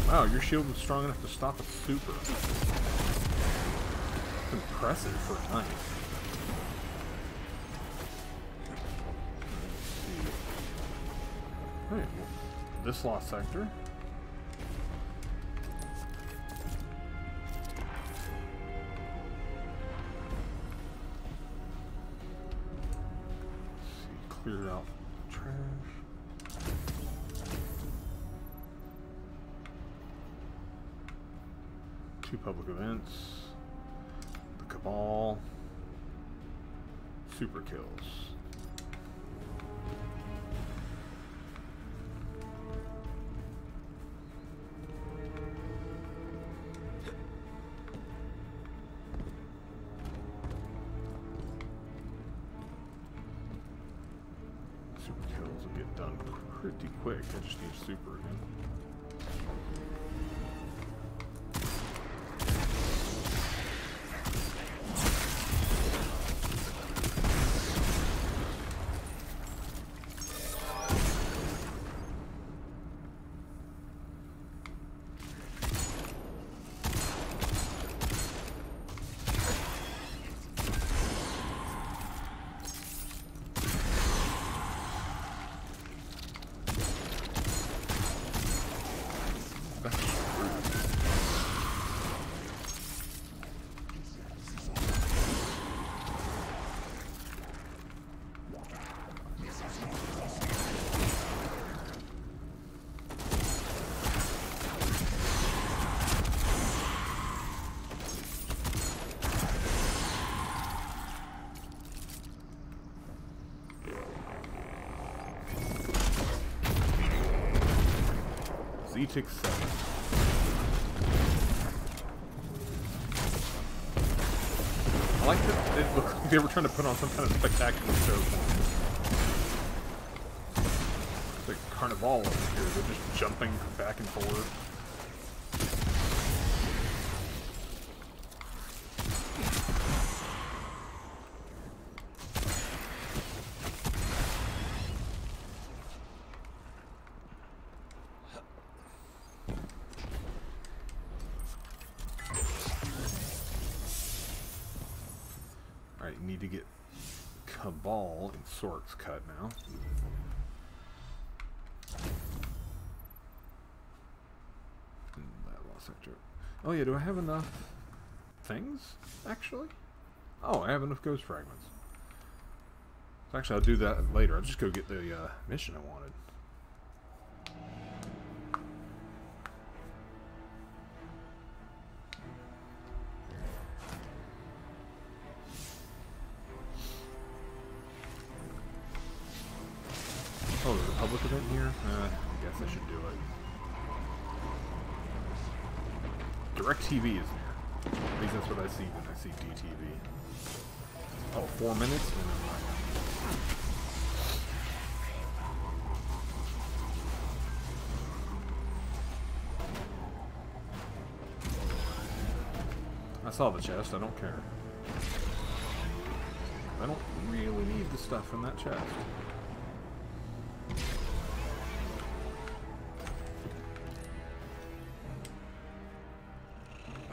Wow, your shield was strong enough to stop a super. That's impressive for a knight. This lost sector. 7. I like that it looks like they were trying to put on some kind of spectacular show. It's like Carnival over here. They're just jumping back and forth. Sork's cut now. That lost sector. Oh yeah, do I have enough things, actually? Oh, I have enough ghost fragments. So actually, I'll do that later. I'll just go get the uh, mission I wanted. Saw the chest, I don't care. I don't really need the stuff in that chest.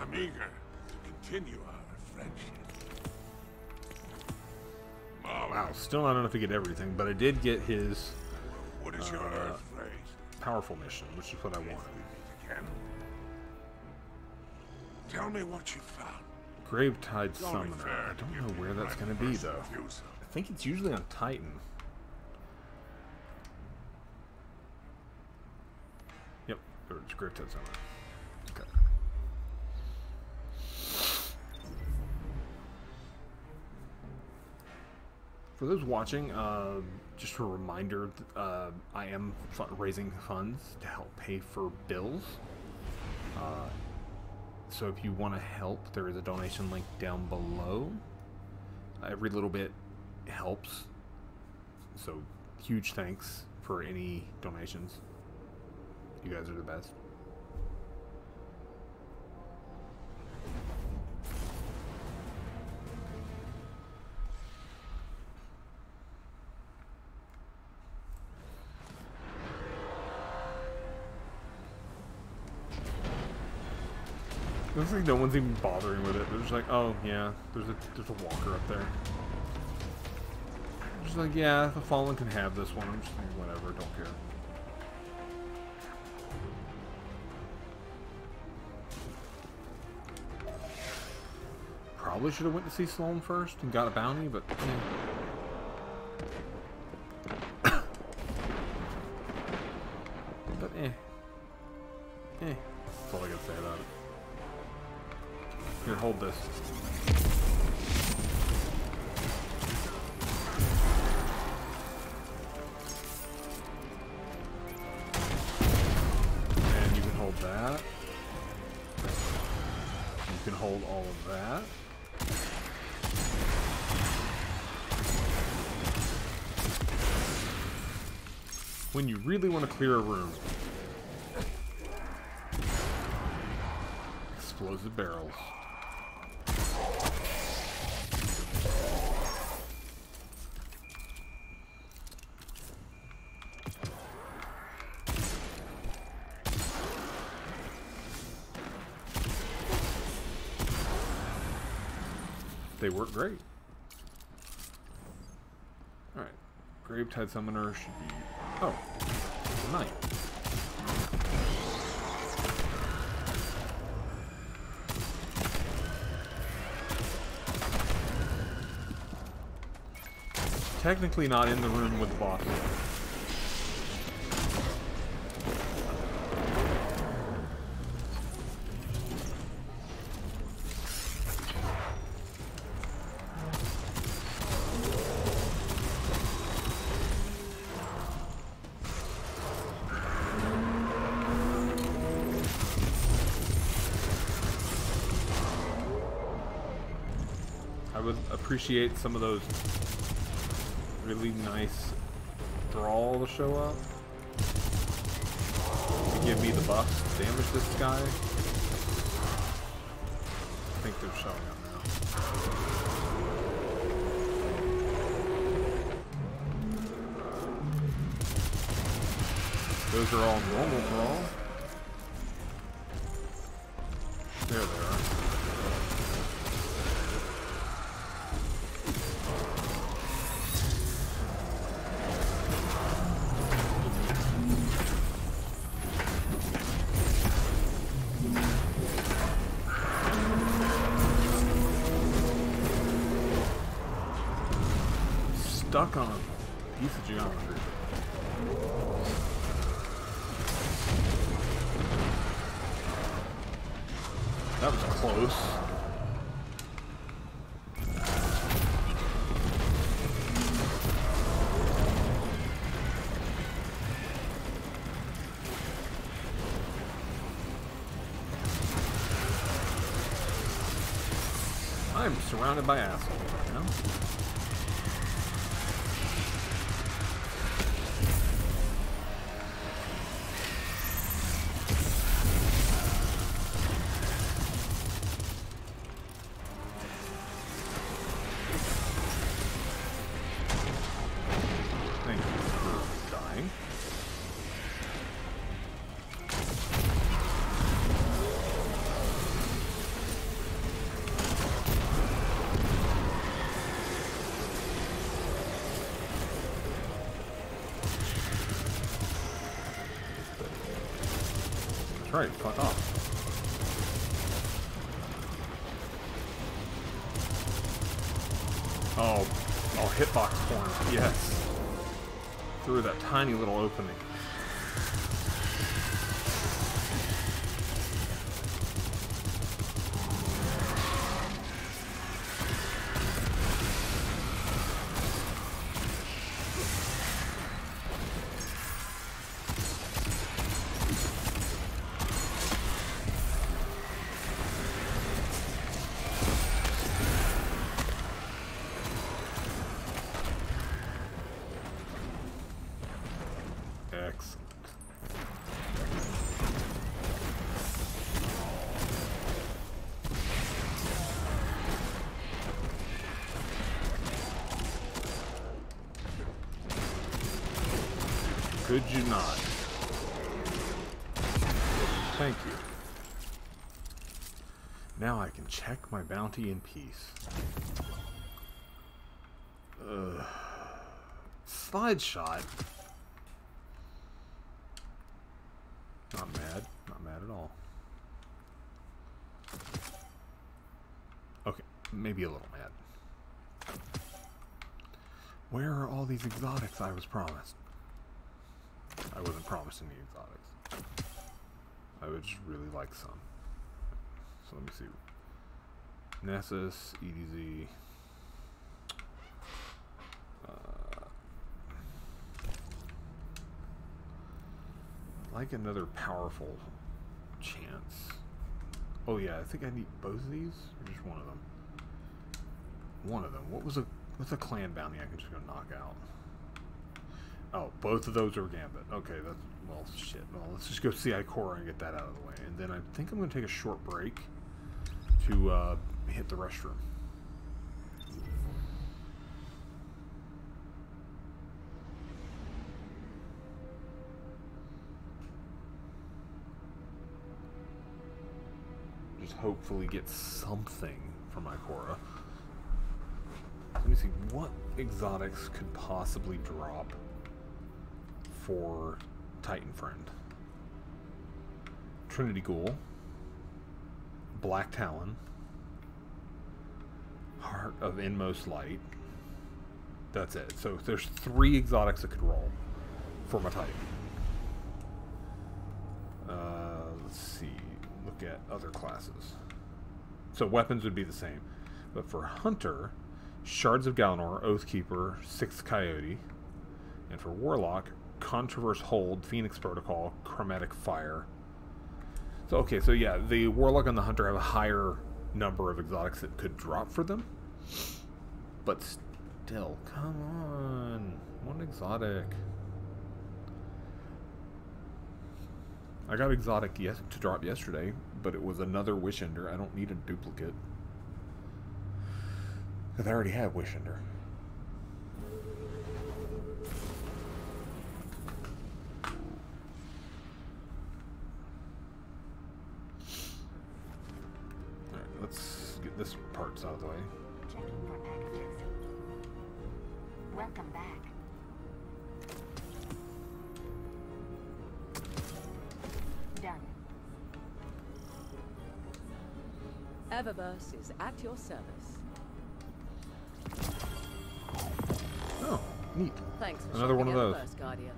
I'm eager to continue our friendship. Marlon, Wow, still not enough to get everything, but I did get his what is your uh, powerful mission, which is what I wanted. Again? Tell me what you. Gravetide Summoner. I don't know where that's going to be, though. I think it's usually on Titan. Yep, it's Gravetide Summoner. Okay. For those watching, uh, just a reminder, uh, I am raising funds to help pay for bills. Uh, so if you want to help, there is a donation link down below. Every little bit helps. So huge thanks for any donations. You guys are the best. Looks like no one's even bothering with it. They're just like, oh yeah, there's a there's a walker up there. Just like, yeah, the fallen can have this one. I'm just like, whatever, don't care. Probably should have went to see Sloan first and got a bounty, but eh. Clear a room. Explosive barrels. They work great. Alright. Gravetide Summoner should be... Technically not in the room with the boss. would appreciate some of those really nice thrall to show up. To give me the buffs to damage this guy. I think they're showing up now. Those are all normal thrall. Fuck off. Could you not? Thank you. Now I can check my bounty in peace. Ugh. Slide shot. Not mad. Not mad at all. Okay, maybe a little mad. Where are all these exotics I was promised? Wasn't promised any exotics. I would really like some. So let me see. Nessus, EDZ. Uh, like another powerful chance. Oh yeah, I think I need both of these, or just one of them. One of them. What was a what's a clan bounty I can just go knock out? Oh, both of those are Gambit. Okay, that's well shit. Well, let's just go see Ikora and get that out of the way, and then I think I'm gonna take a short break to uh, hit the restroom. Just hopefully get something from Ikora. Let me see, what exotics could possibly drop for Titan Friend? Trinity Ghoul, Black Talon, Heart of Inmost Light. That's it. So there's three exotics that could roll for my Titan. Uh, let's see. Look at other classes. So weapons would be the same. But for Hunter, Shards of Galanor, Oathkeeper, Sixth Coyote. And for Warlock, Controverse Hold, Phoenix Protocol, Chromatic Fire. So, okay, so yeah, the Warlock and the Hunter have a higher number of exotics that could drop for them. But still, come on. One exotic. I got exotic yes to drop yesterday, but it was another Wishender. I don't need a duplicate. Because I already have Wishender. This out of the way. Checking for packages. Welcome back. Done. Eververse is at your service. Oh, neat. Thanks for Another one of those. Guardian.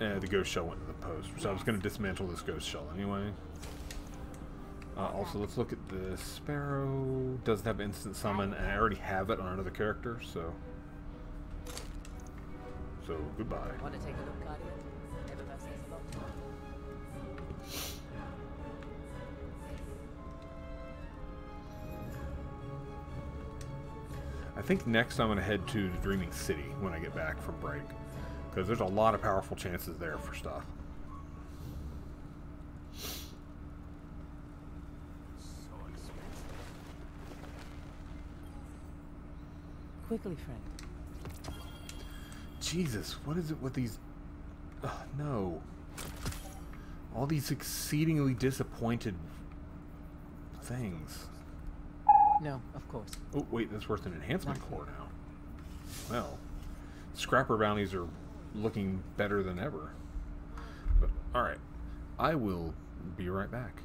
Eh, the ghost shell went to the post, so I was going to dismantle this ghost shell anyway. Uh, also, let's look at the sparrow. Does have instant summon, and I already have it on another character, so. So goodbye. Want to take a look, Guardian? Eververse a lot to. I think next I'm going to head to the Dreaming City when I get back from break, because there's a lot of powerful chances there for stuff. Quickly, friend. Jesus, what is it with these? Ugh, no. All these exceedingly disappointed things. No, of course. Oh, wait, that's worth an enhancement core now. Well, scrapper bounties are looking better than ever. But, alright. I will be right back.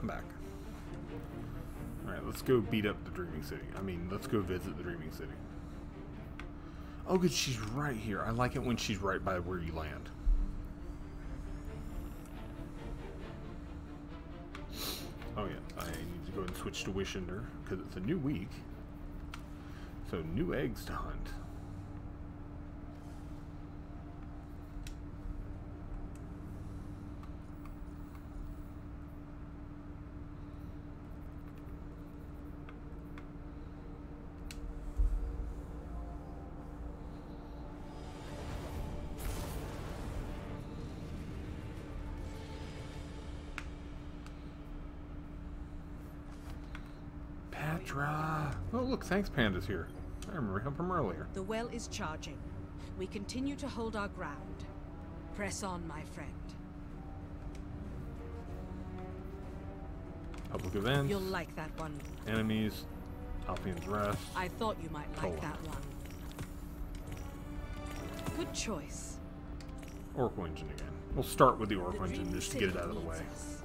I'm back. Alright, let's go beat up the Dreaming City. I mean, let's go visit the Dreaming City. Oh, good, she's right here. I like it when she's right by where you land. Oh, yeah, I need to go and switch to Wishender, because it's a new week. So new eggs to hunt. Look, thanks, Panda's here. I remember him from earlier. The well is charging. We continue to hold our ground. Press on, my friend. Public events. You'll like that one. Enemies. Aphelion's Rest. I thought you might like that one. Good choice. Oracle Engine again. We'll start with the The Oracle Engine just to get it out of the way. us.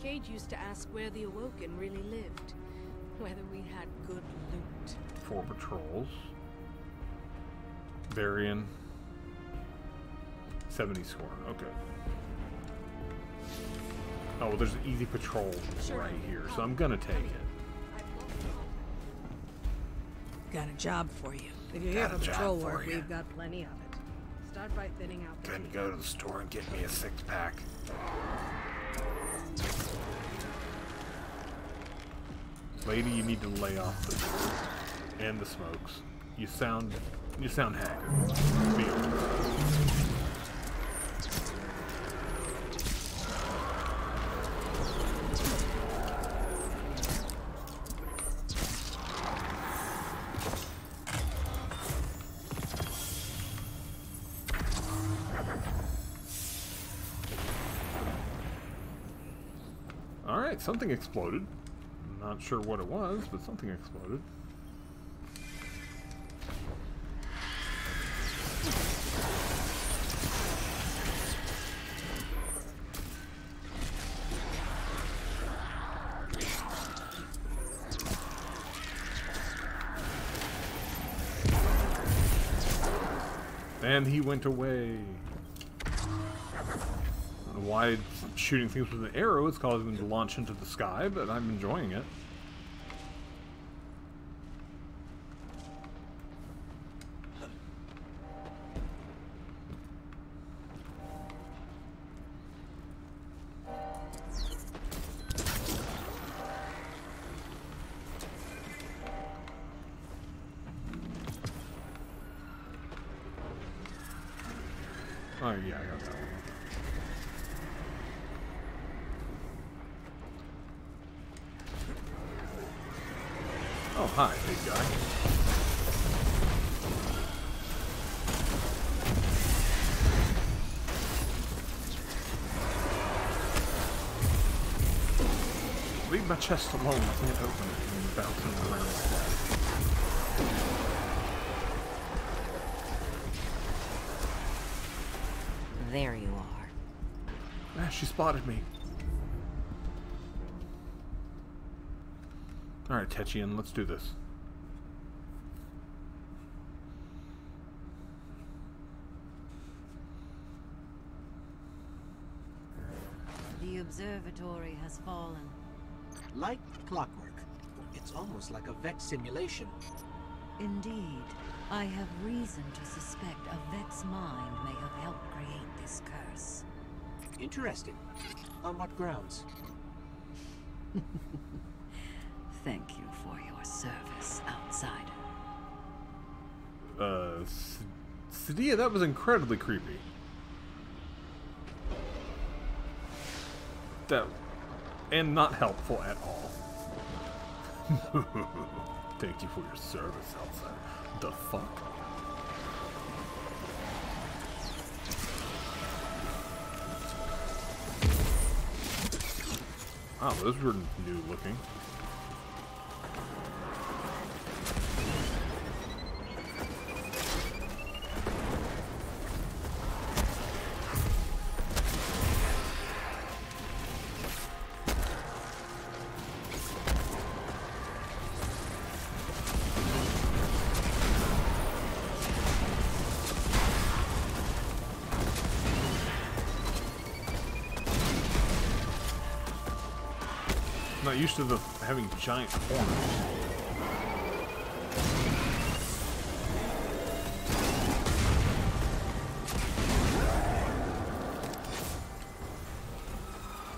Cayde used to ask where the Awoken really lived. Whether we had good loot. Four patrols. Varian. 70 score. Okay. Oh, well, there's an easy patrol right here, so I'm gonna take it. Got a job for you. If you're here Got a for patrol work, you. we've got plenty of it. Start by thinning out the Gonna go to the store and get me a six pack. Lady, you need to lay off the and the smokes. You sound, you sound haggard. Alright, something exploded. Not sure what it was, but something exploded. And he went away. Why shooting things with an arrow is causing them to launch into the sky, but I'm enjoying it. Chest alone. I can't open it and bouncing around like that. There you are. Ah, she spotted me. Alright, Techeun, let's do this. It's almost like a Vex simulation. Indeed, I have reason to suspect a Vex mind may have helped create this curse. Interesting. On what grounds? [laughs] Thank you for your service, outsider. Uh, Sedia, that was incredibly creepy. That, and not helpful at all. [laughs] Thank you for your service, outsider. The fuck? Wow, those were new looking. The having giant horns.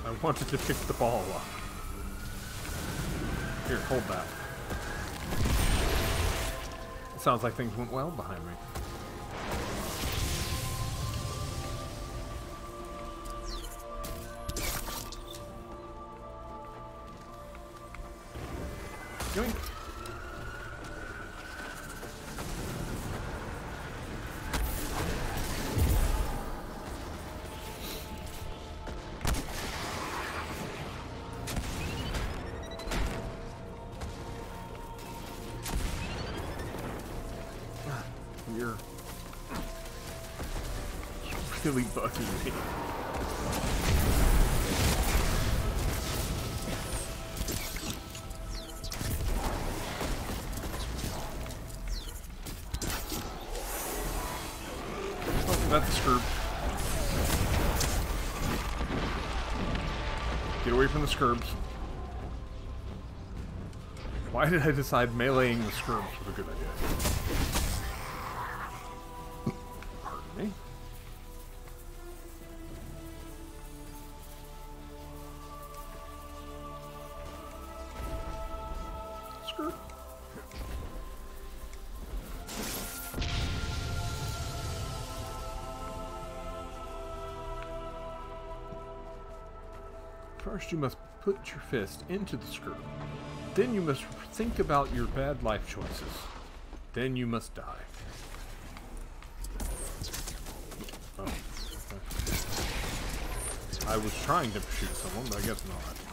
I wanted to pick the ball up. Here, hold that. It sounds like things went well behind me. Did I decide meleeing the scurbs was a good idea? Pardon me? First, you must put your fist into the screw. Then you must think about your bad life choices. Then you must die. Oh. I was trying to shoot someone, but I guess not.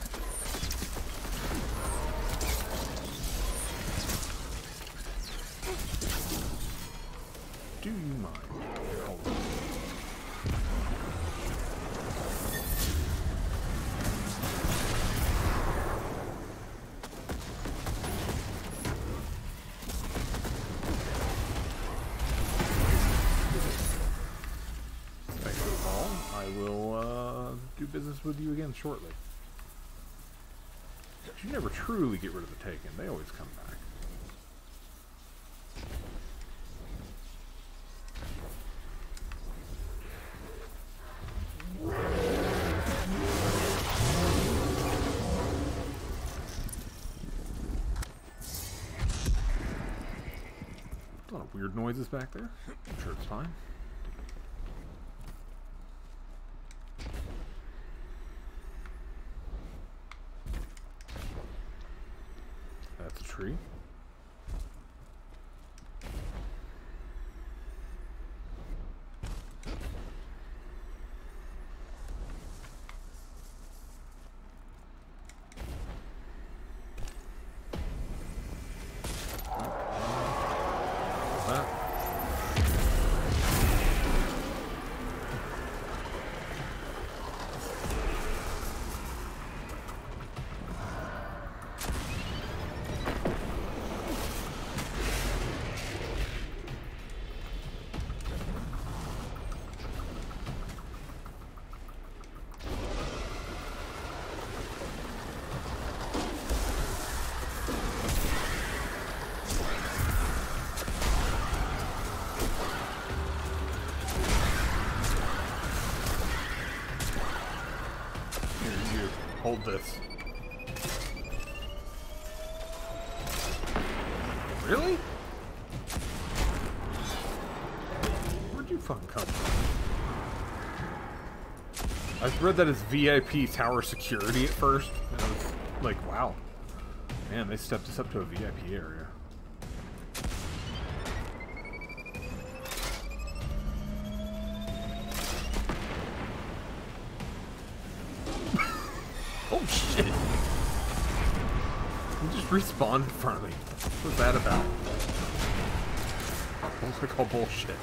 Taken. They always come back. A lot of weird noises back there. I'm sure it's fine. You this. Really? Where'd you fucking come from? I read that as VIP tower security at first, and I was like, wow. Man, they stepped us up to a VIP area. Respawned in front of me. What was that about? [laughs] Looks like all bullshit.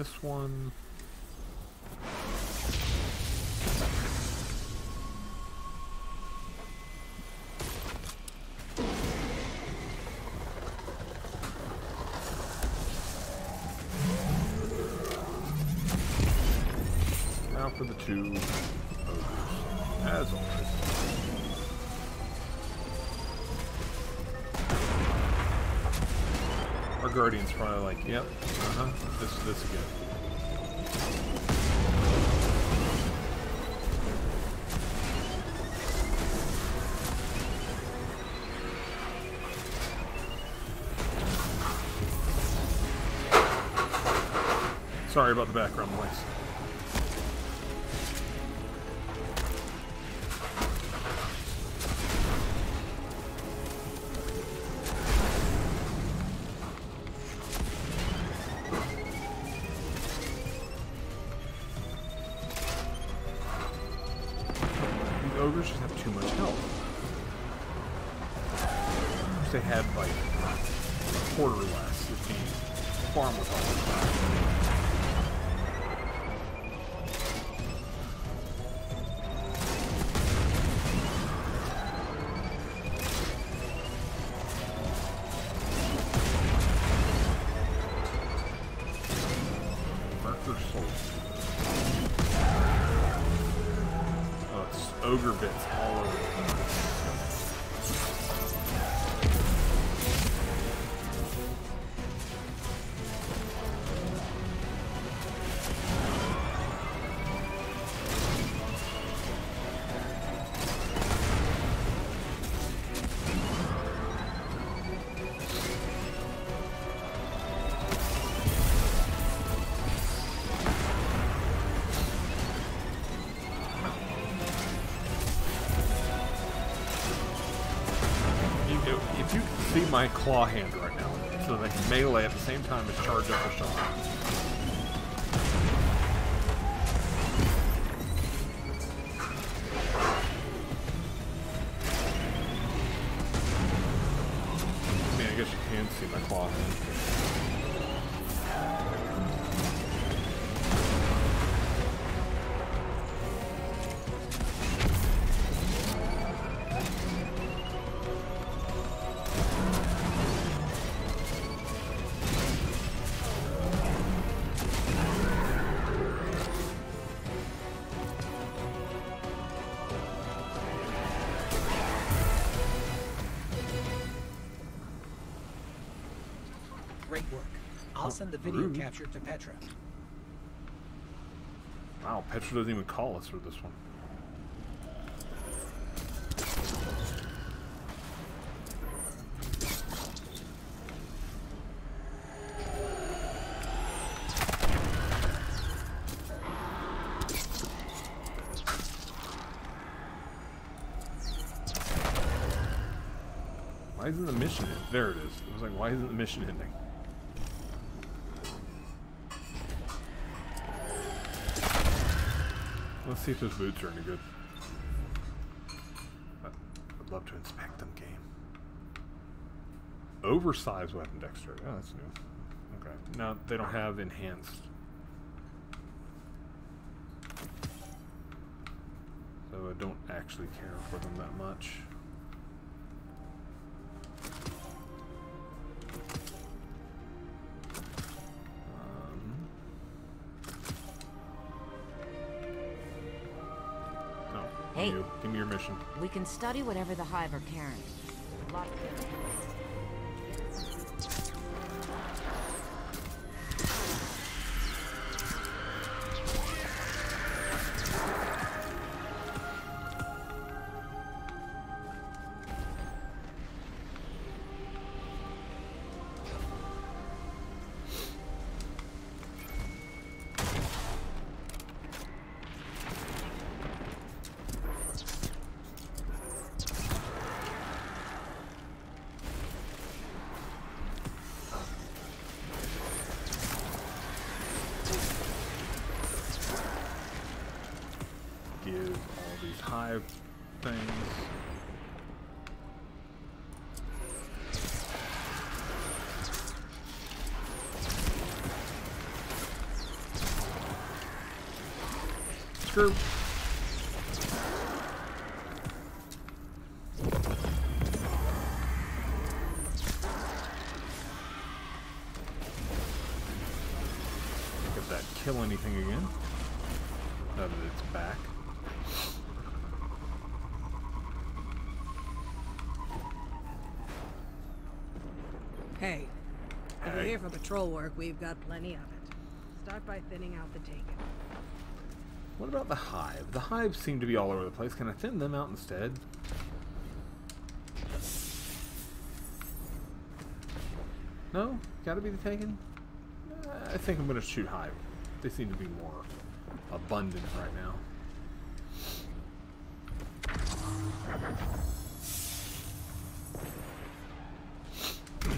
This one. Now for the two ogres, as always. Our guardian's probably like, yep, uh-huh, this, this again. Sorry about the background noise. Claw hand right now, so I can melee at the same time as charge up a send the video rude. capture to Petra. Wow, Petra doesn't even call us for this one. Why isn't the mission? There it is. I was like, why isn't the mission ending? Let's see if those boots are any good. I'd love to inspect them, game. Oversized weapon dexterity. Oh, that's new. Okay. Now, they don't have enhanced. So I don't actually care for them that much. Hey. You. Give me your mission. We can study whatever the Hive are carrying. Here for patrol work, we've got plenty of it. Start by thinning out the Taken. What about the hive? The hives seem to be all over the place. Can I thin them out instead? No? Gotta be the Taken? I think I'm gonna shoot hive. They seem to be more abundant right now.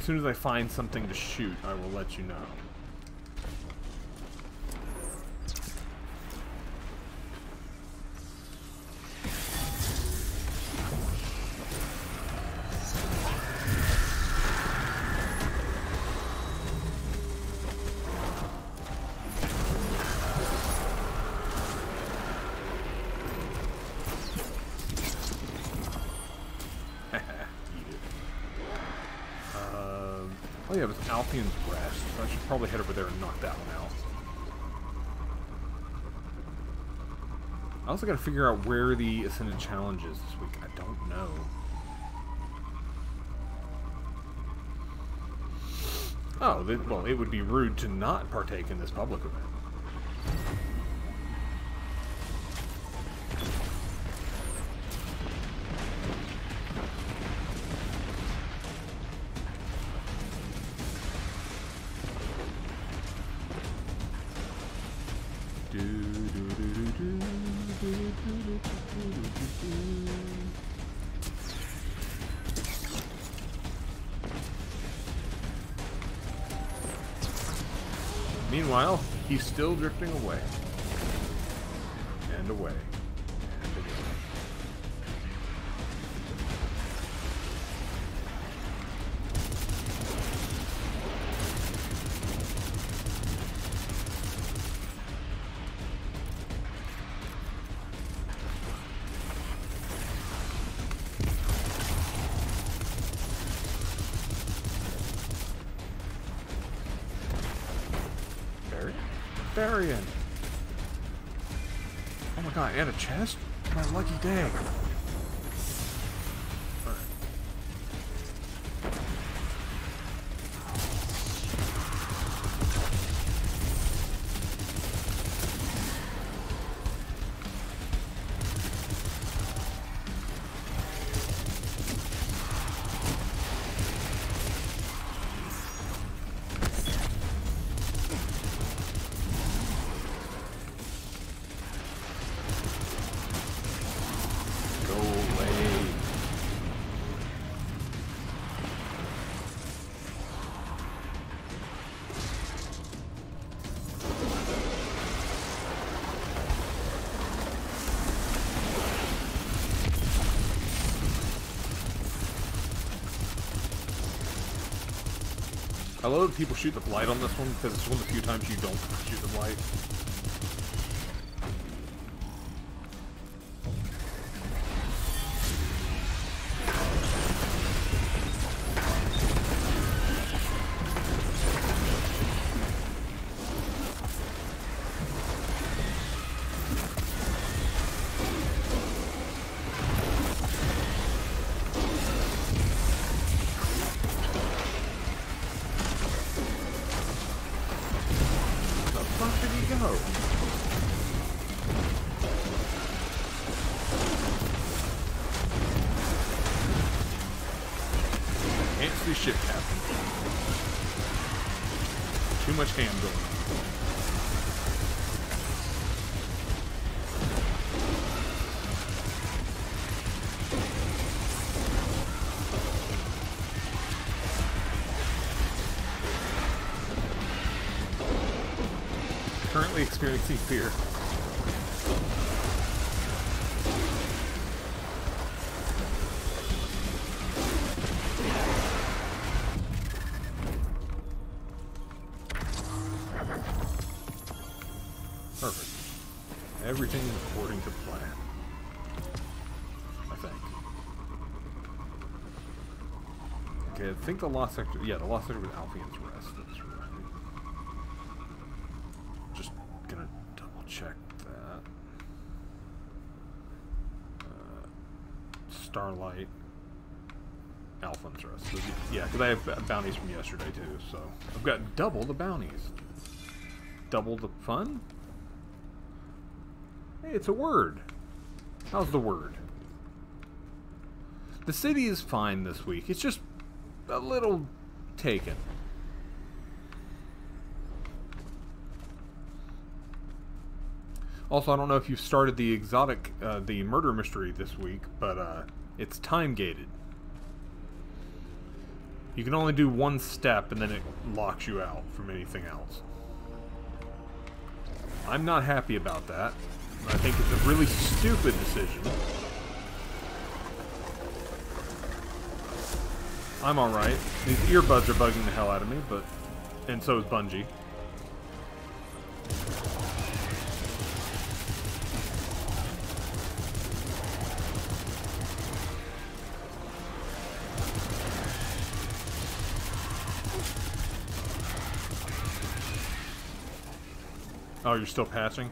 Soon as I find something to shoot, I will let you know. Also gotta figure out where the Ascendant Challenge is this week. I don't know. Oh, well, it would be rude to not partake in this public event. Still drifting away. got a chest? My lucky day. Love that people shoot the blight on this one because it's one of the few times you don't shoot the blight. Can't shit, Captain. Too much ham going on. Currently experiencing fear. The lost sector. Yeah, the lost sector was Aphelion's Rest. That's right. Just gonna double check that. Uh, Starlight. Aphelion's Rest. So, yeah, because I have bounties from yesterday too, so I've got double the bounties. Double the fun? Hey, it's a word. How's the word? The city is fine this week. It's just a little taken. Also, I don't know if you've started the exotic, uh, the murder mystery this week, but uh, it's time gated. You can only do one step and then it locks you out from anything else. I'm not happy about that. I think it's a really stupid decision. I'm alright. These earbuds are bugging the hell out of me, but... And so is Bungie. Oh, you're still patching?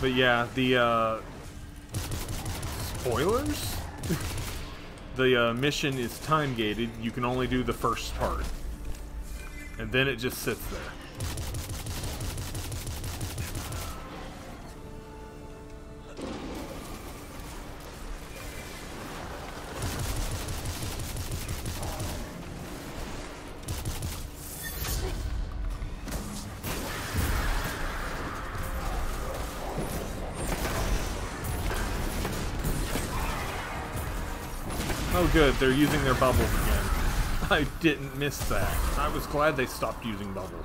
But yeah, the, uh... Spoilers? [laughs] the uh, mission is time gated. You can only do the first part. And then it just sits there. They're using their bubbles again. [laughs] I didn't miss that. I was glad they stopped using bubbles.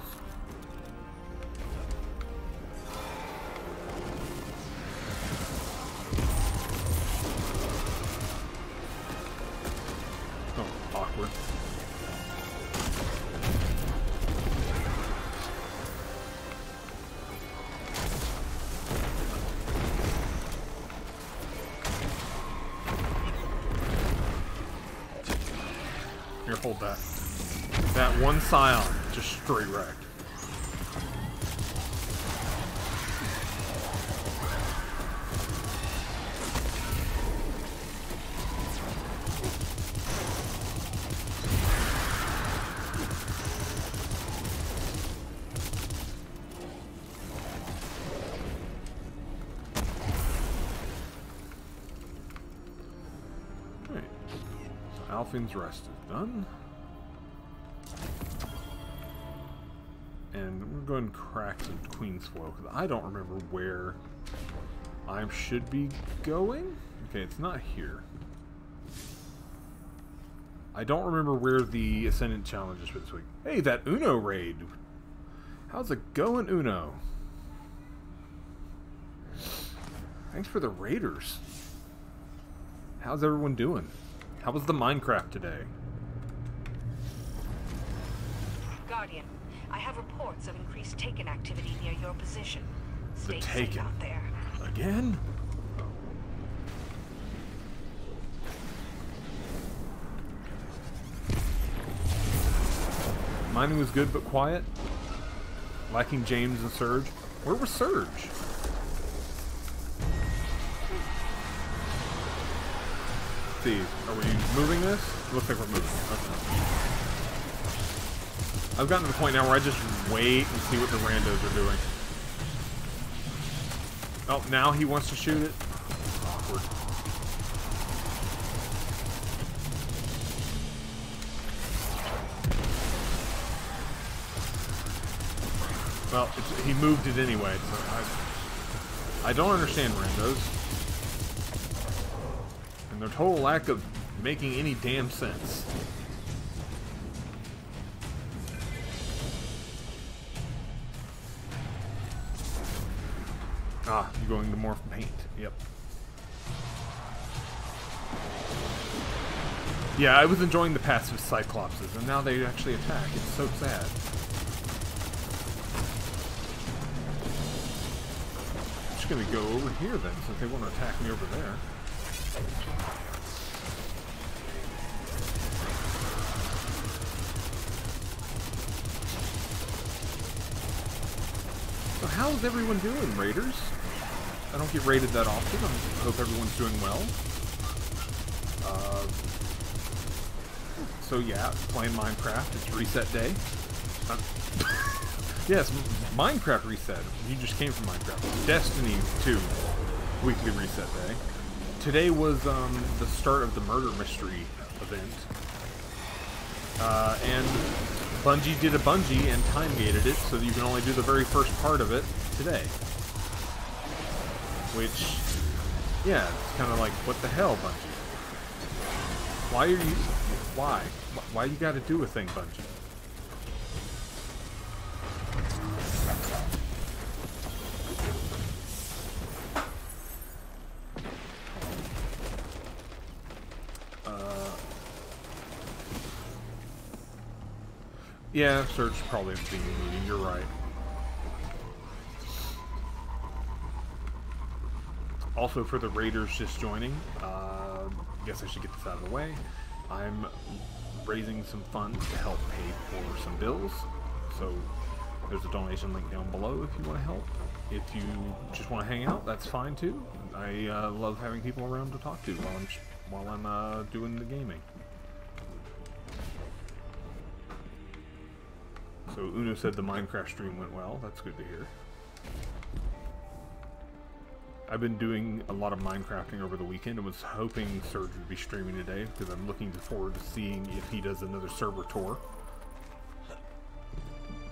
Aphelion's Rest is done. And we're going to crack some Queen's Flow, because I don't remember where I should be going. Okay, it's not here. I don't remember where the Ascendant Challenge is for this week. Hey, that Uno raid! How's it going, Uno? Thanks for the raiders. How's everyone doing? How was the Minecraft today? Guardian, I have reports of increased Taken activity near your position. The Stay safe Taken. out there. Again? Mining was good but quiet. Lacking James and Surge. Where was Surge? See, are we moving this? Looks like we're moving. Okay. I've gotten to the point now where I just wait and see what the randos are doing. Oh, now he wants to shoot it? Awkward. Well, he moved it anyway, so I, I don't understand randos. And their total lack of making any damn sense. Ah, you're going to morph paint. Yep. Yeah, I was enjoying the passive Cyclopses, and now they actually attack. It's so sad. I'm just gonna go over here then, since they want to attack me over there. So how's everyone doing, Raiders? I don't get raided that often. I hope everyone's doing well. Uh, so yeah, playing Minecraft. It's reset day. [laughs] Yes, Minecraft reset. You just came from Minecraft. Destiny 2 weekly reset day. Today was um, the start of the murder mystery event. Uh, and Bungie did a Bungie and time gated it so that you can only do the very first part of it today. Which, yeah, it's kind of like, what the hell, Bungie? Why are you... Why? Why you gotta do a thing, Bungie? Yeah, search probably the beginning meeting. You're right. Also, for the raiders just joining, uh, guess I should get this out of the way. I'm raising some funds to help pay for some bills. So there's a donation link down below if you want to help. If you just want to hang out, that's fine too. I uh, love having people around to talk to while I'm while I'm uh, doing the gaming. So Uno said the Minecraft stream went well. That's good to hear. I've been doing a lot of Minecrafting over the weekend and was hoping Surge would be streaming today because I'm looking forward to seeing if he does another server tour.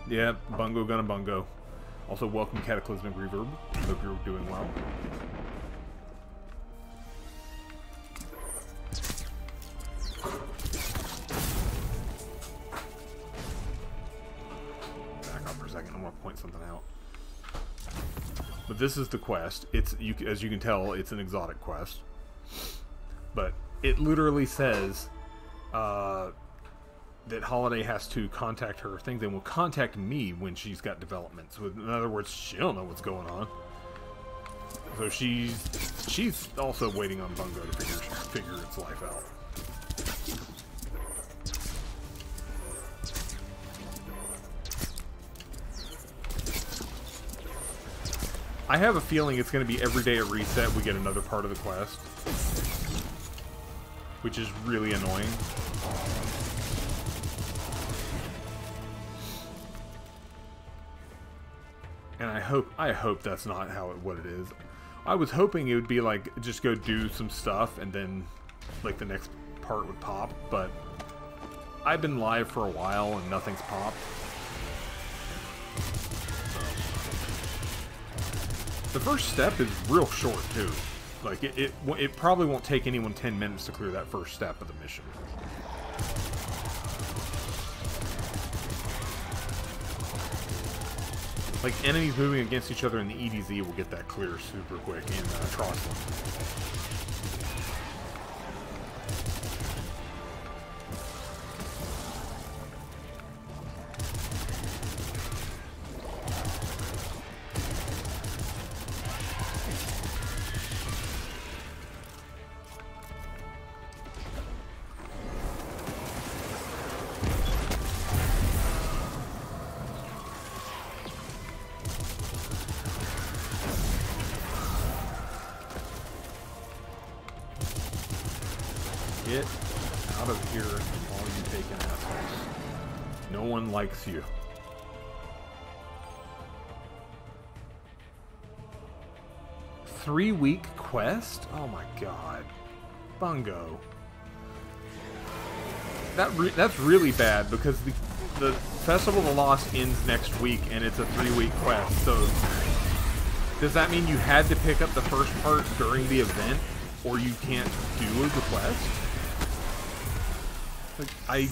Yeah, Bungo gonna bungo. Also, welcome Cataclysmic Reverb. Hope you're doing well. Point something out. But this is the quest. It's you as you can tell, it's an exotic quest. But it literally says uh, that Holliday has to contact her things and will contact me when she's got developments. So in other words, she don't know what's going on. So she's she's also waiting on Bungo to figure figure its life out. I have a feeling it's going to be every day at reset we get another part of the quest. Which is really annoying. And I hope I hope that's not how it what it is. I was hoping it would be like just go do some stuff and then like the next part would pop, but I've been live for a while and nothing's popped. The first step is real short too. Like it, it, it probably won't take anyone 10 minutes to clear that first step of the mission. Like enemies moving against each other in the EDZ will get that clear super quick in uh, Trostland. Likes you. Three week quest? Oh my god. Bungo. That re that's really bad because the, the Festival of the Lost ends next week and it's a three week quest, so does that mean you had to pick up the first part during the event or you can't do the quest? Like, I...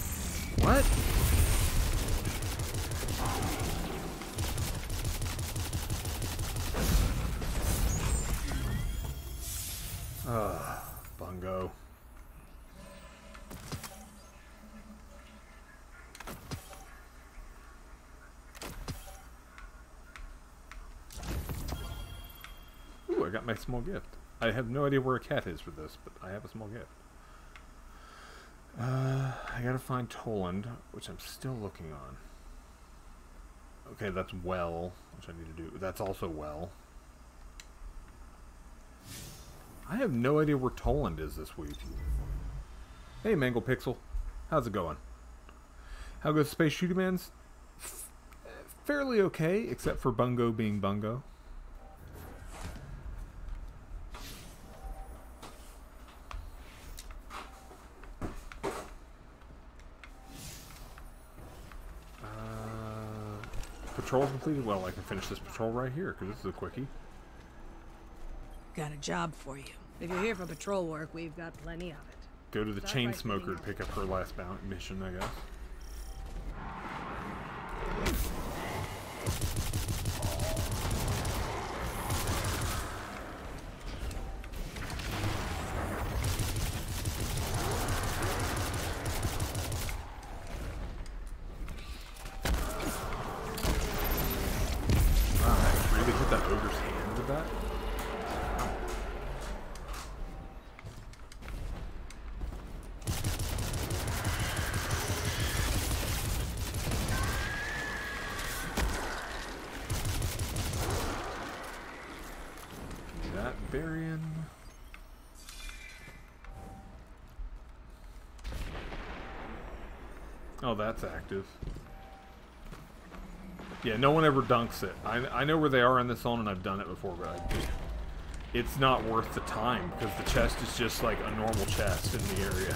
What? Ugh, bungo. I got my small gift. I have no idea where a cat is for this, but I have a small gift. Uh, I gotta find Toland, which I'm still looking on. Okay, that's well, which I need to do. That's also well. I have no idea where Toland is this week. Hey, Mangle Pixel. How's it going? How goes Space Shooting Man's? F fairly okay, except for Bungo being Bungo. Uh, patrol completed? Well, I can finish this patrol right here, because this is a quickie. Got a job for you. If you're here for patrol work, we've got plenty of it. Go to the chain smoker to pick up her last bound mission, I guess. That's active. Yeah, no one ever dunks it. I, I know where they are in the zone, and I've done it before, but I it's not worth the time, because the chest is just like a normal chest in the area.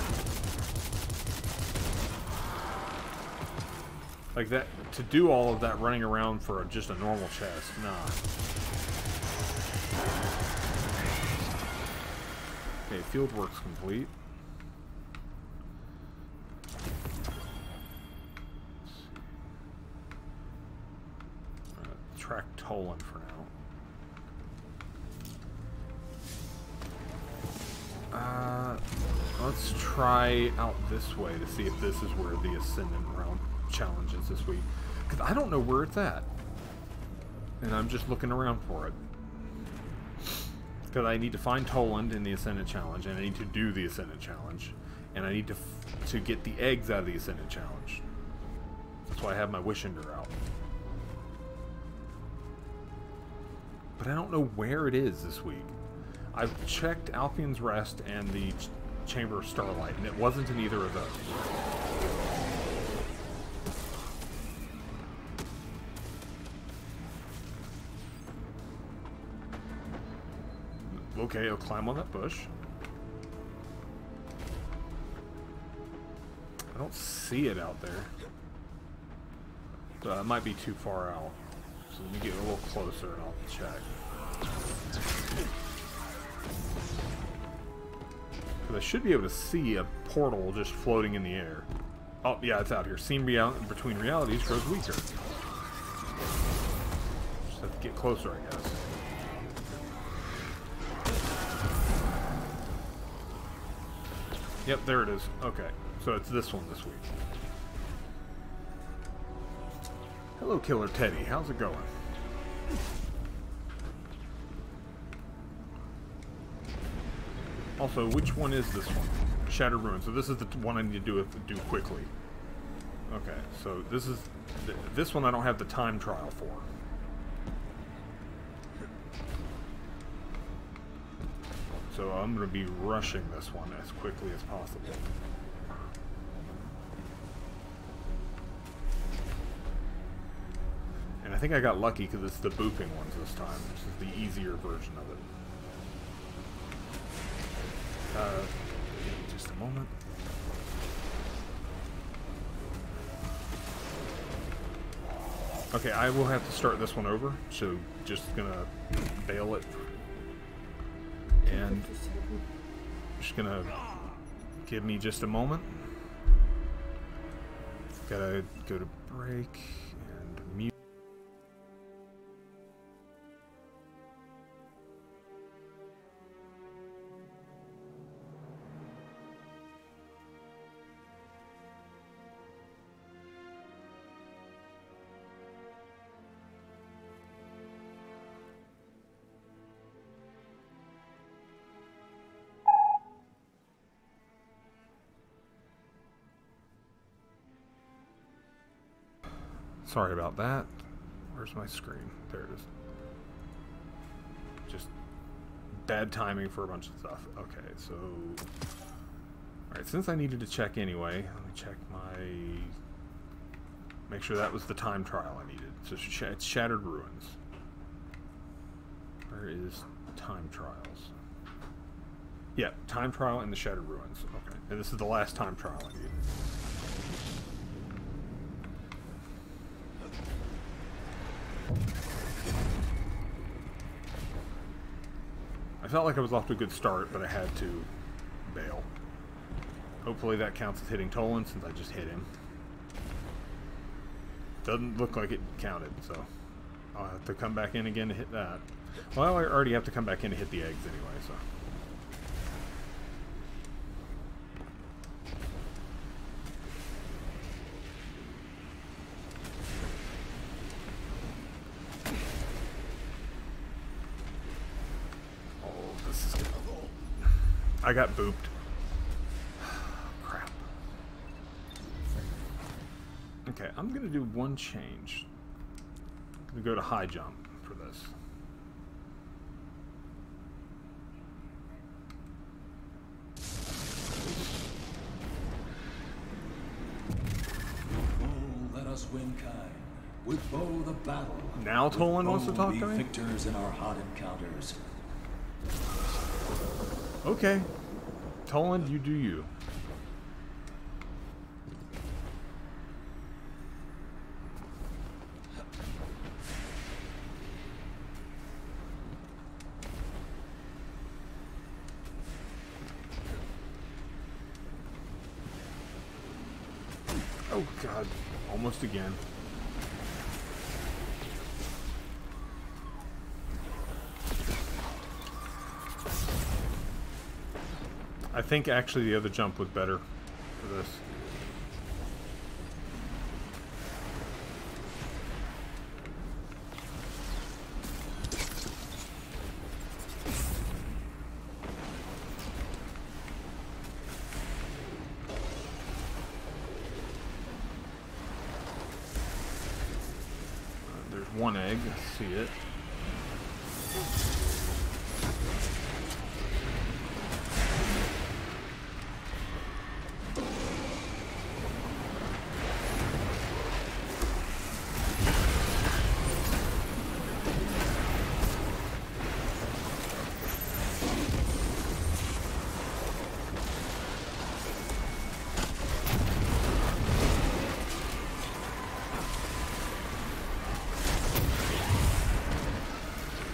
Like that, to do all of that running around for just a normal chest, nah. Okay, field work's complete. Way to see if this is where the Ascendant Realm challenge is this week. Because I don't know where it's at. And I'm just looking around for it. Because I need to find Toland in the Ascendant Challenge, and I need to do the Ascendant Challenge. And I need to to get the eggs out of the Ascendant Challenge. That's why I have my Wishender out. but I don't know where it is this week. I've checked Aphelion's Rest and the Chamber of Starlight, and it wasn't in either of those. Okay, I'll climb on that bush. I don't see it out there. So it might be too far out. So let me get a little closer and I'll check. Because I should be able to see a portal just floating in the air. Oh, yeah, it's out here. Seam real between realities grows weaker. Just have to get closer, I guess. Yep, there it is. Okay, so it's this one this week. Hello, Killer Teddy. How's it going? Also, which one is this one? Shattered Ruin. So this is the one I need to do it do quickly. Okay, so this is th this one I don't have the time trial for. So I'm going to be rushing this one as quickly as possible. And I think I got lucky because it's the booping ones this time. This is the easier version of it. Uh, just a moment. Okay, I will have to start this one over, so just gonna bail it. And just gonna give me just a moment. Gotta go to break. Sorry about that. Where's my screen? There it is. Just bad timing for a bunch of stuff. Okay, so... Alright, since I needed to check anyway, let me check my... Make sure that was the time trial I needed. So it's Shattered Ruins. Where is time trials? Yeah, time trial in the Shattered Ruins. Okay, and this is the last time trial I needed. Felt like I was off to a good start, but I had to bail. Hopefully that counts as hitting Toland since I just hit him. Doesn't look like it counted, so I'll have to come back in again to hit that. Well, I already have to come back in to hit the eggs anyway, so. Oh, this is gonna roll. I got booped. [sighs] Crap. Okay, I'm gonna do one change. I'm gonna go to high jump for this. Let us win kind. With bow the battle. Now Toland wants to talk to me? victors in our hot encounters. Okay. Toland, you do you. Oh god, almost again. Think actually the other jump was better for this. Uh, There's one egg, I see it.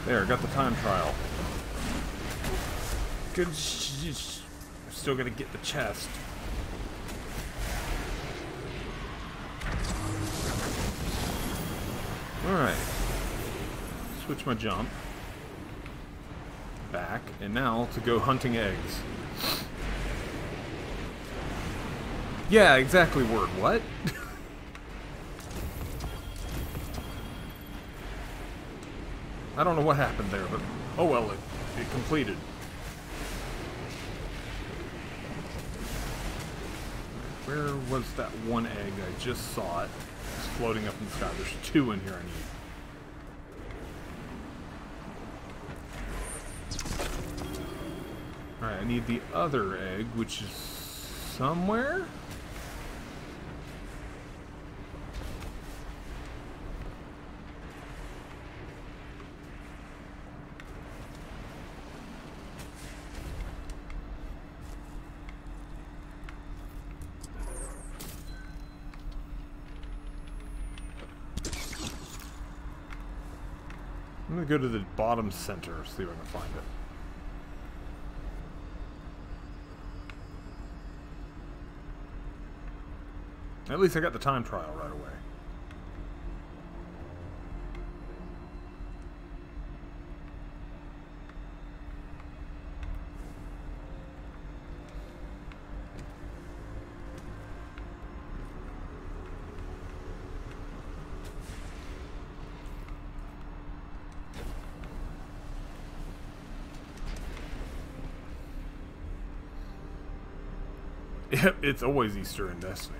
There, got the time trial. Good. sh- sh- Still gonna get the chest. Alright. Switch my jump. Back. And now to go hunting eggs. Yeah, exactly word. What? [laughs] I don't know what happened there, but oh well, it, it completed. Where was that one egg? I just saw it. It's floating up in the sky. There's two in here I need. Alright, I need the other egg, which is somewhere? Gonna go to the bottom center, see if I can find it. At least I got the time trial right away. [laughs] it's always Easter in Destiny.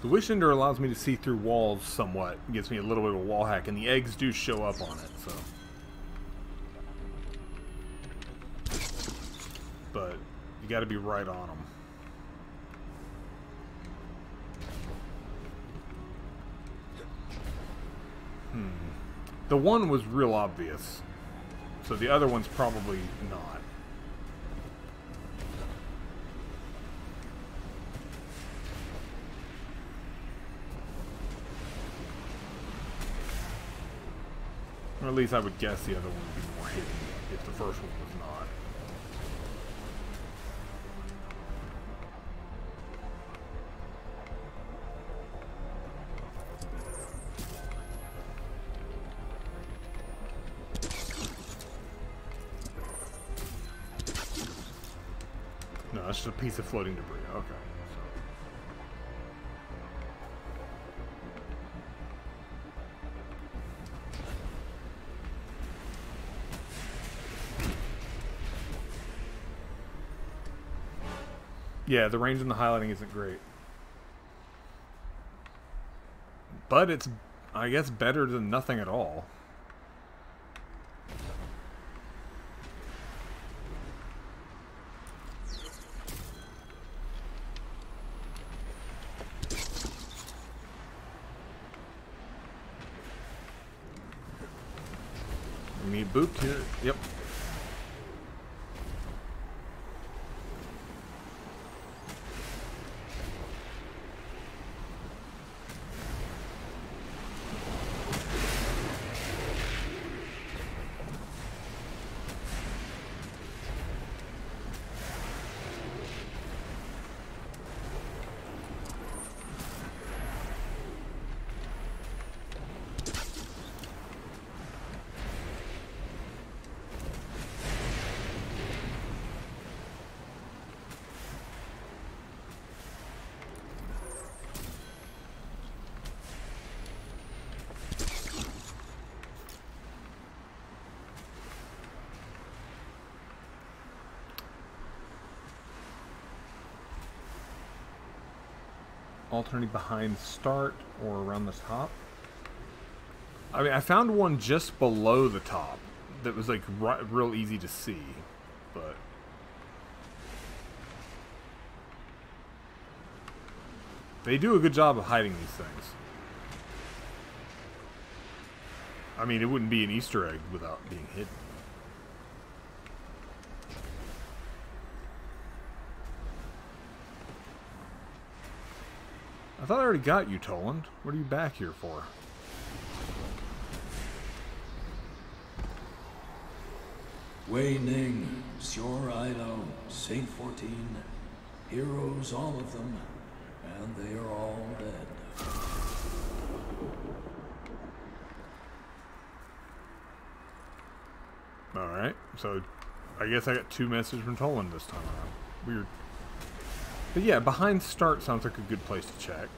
The Wishender allows me to see through walls somewhat, gives me a little bit of a wall hack, and the eggs do show up on it, so... you gotta be right on them. Hmm. The one was real obvious. So the other one's probably not. Or at least I would guess the other one would be more hidden if the first one was not. Piece of floating debris. Okay. Yeah, the range and the highlighting isn't great. But it's, I guess, better than nothing at all. Yep. Alternating behind start or around the top. I mean, I found one just below the top that was like real easy to see, but they do a good job of hiding these things. I mean, it wouldn't be an Easter egg without being hidden. Thought I already got you, Toland. What are you back here for? Wei Ning, Sjur Eido, Saint 14, heroes all of them, and they are all dead. Alright, so I guess I got two messages from Toland this time around. Weird. But yeah, behind start sounds like a good place to check.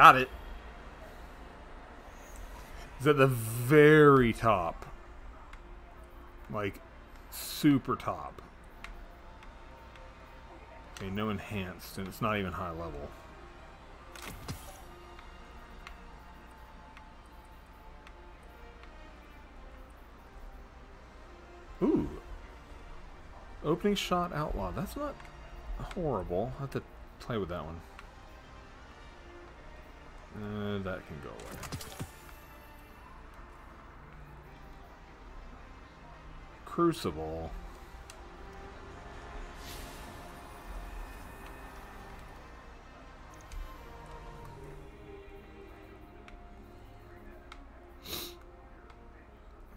Got it. It's at the very top. Like, super top. Okay, no enhanced, and it's not even high level. Ooh. Opening shot outlaw. That's not horrible. I'll have to play with that one. Uh, that can go away. Crucible.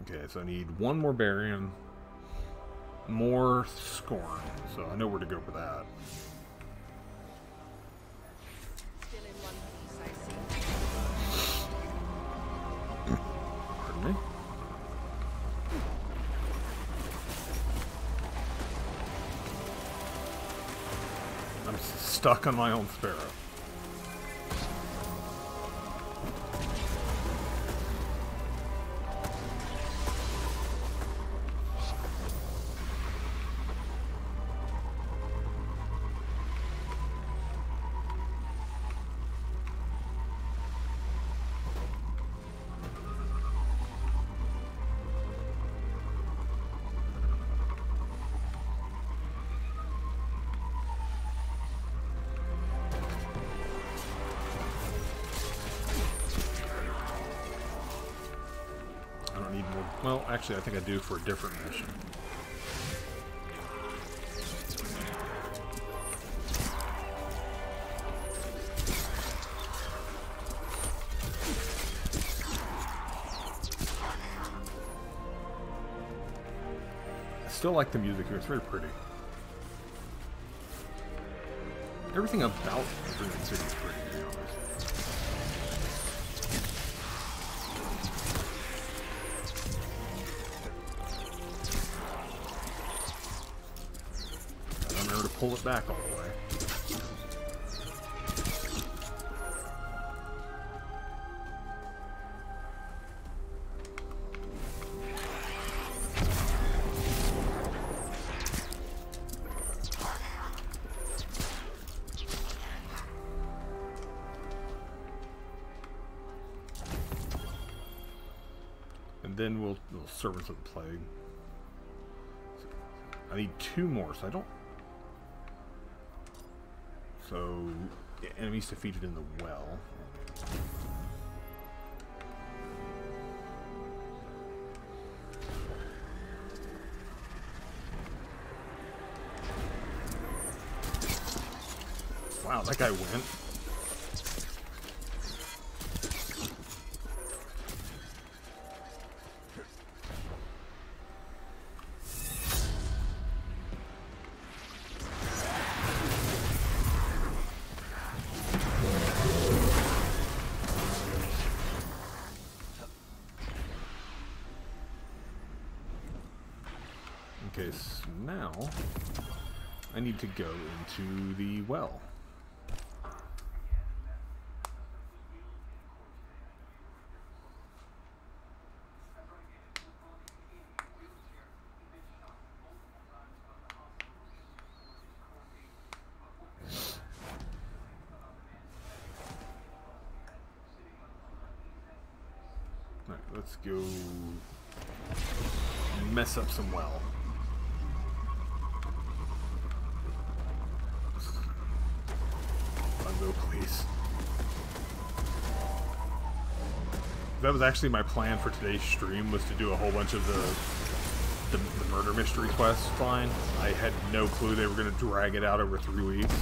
Okay, so I need one more barium, more scorn. So I know where to go for that. Stuck on my own sparrow. Well, actually, I think I do for a different mission. I still like the music here. It's very pretty. Everything about Dream City is pretty, to be honest. Pull it back all the way. And then we'll, we'll of the Plague. I need two more, so I don't... So, yeah, enemies defeated in the well. Wow, that guy went. To go into the well. Alright, let's go mess up some well. That was actually my plan for today's stream was to do a whole bunch of the the, the murder mystery quest line. I had no clue they were going to drag it out over three weeks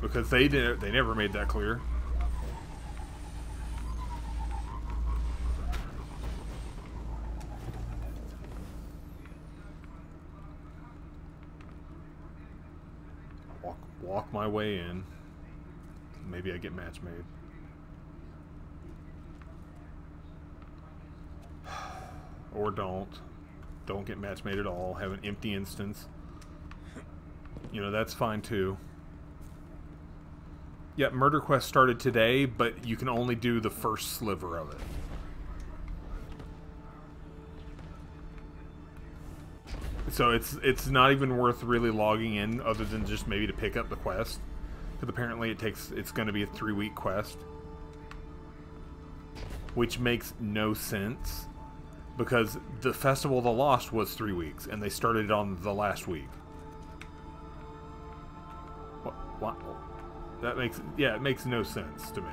because they did they never made that clear. Walk walk my way in. Maybe I get match made. Don't. Don't get match made at all. Have an empty instance. You know, that's fine too. Yeah, Murder Quest started today, but you can only do the first sliver of it. So it's it's not even worth really logging in other than just maybe to pick up the quest. Because apparently it takes it's going to be a three week quest. Which makes no sense. Because the Festival of the Lost was three weeks, and they started on the last week. What? what? That makes yeah, it makes no sense to me.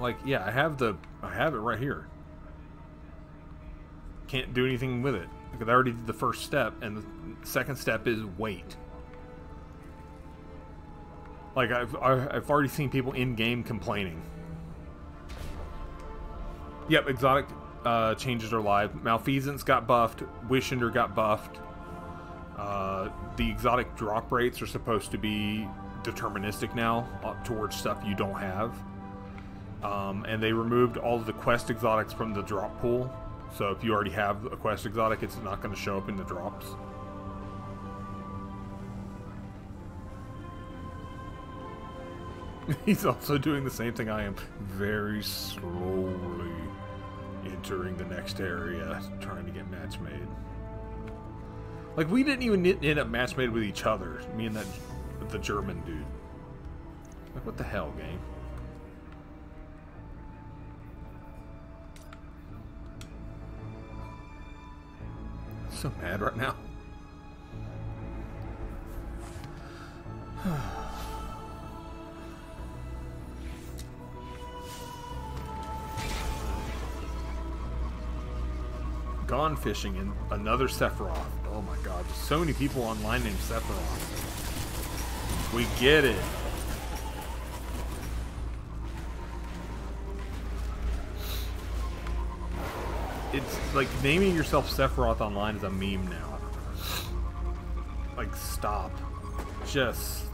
Like, yeah, I have the I have it right here. Can't do anything with it because I already did the first step, and the second step is wait. Like I've I've already seen people in game complaining. Yep, exotic uh, changes are live. Malfeasance got buffed. Wishender got buffed. Uh, the exotic drop rates are supposed to be deterministic now, up towards stuff you don't have. Um, and they removed all of the quest exotics from the drop pool. So if you already have a quest exotic, it's not going to show up in the drops. [laughs] He's also doing the same thing I am, very slowly entering the next area, trying to get match made. Like we didn't even end up match made with each other, me and that the German dude. Like what the hell, game? so mad right now. [sighs] [sighs] Gone fishing in another Sephiroth. Oh my god, there's so many people online named Sephiroth. We get it. It's like naming yourself Sephiroth online is a meme now. Like, stop. Just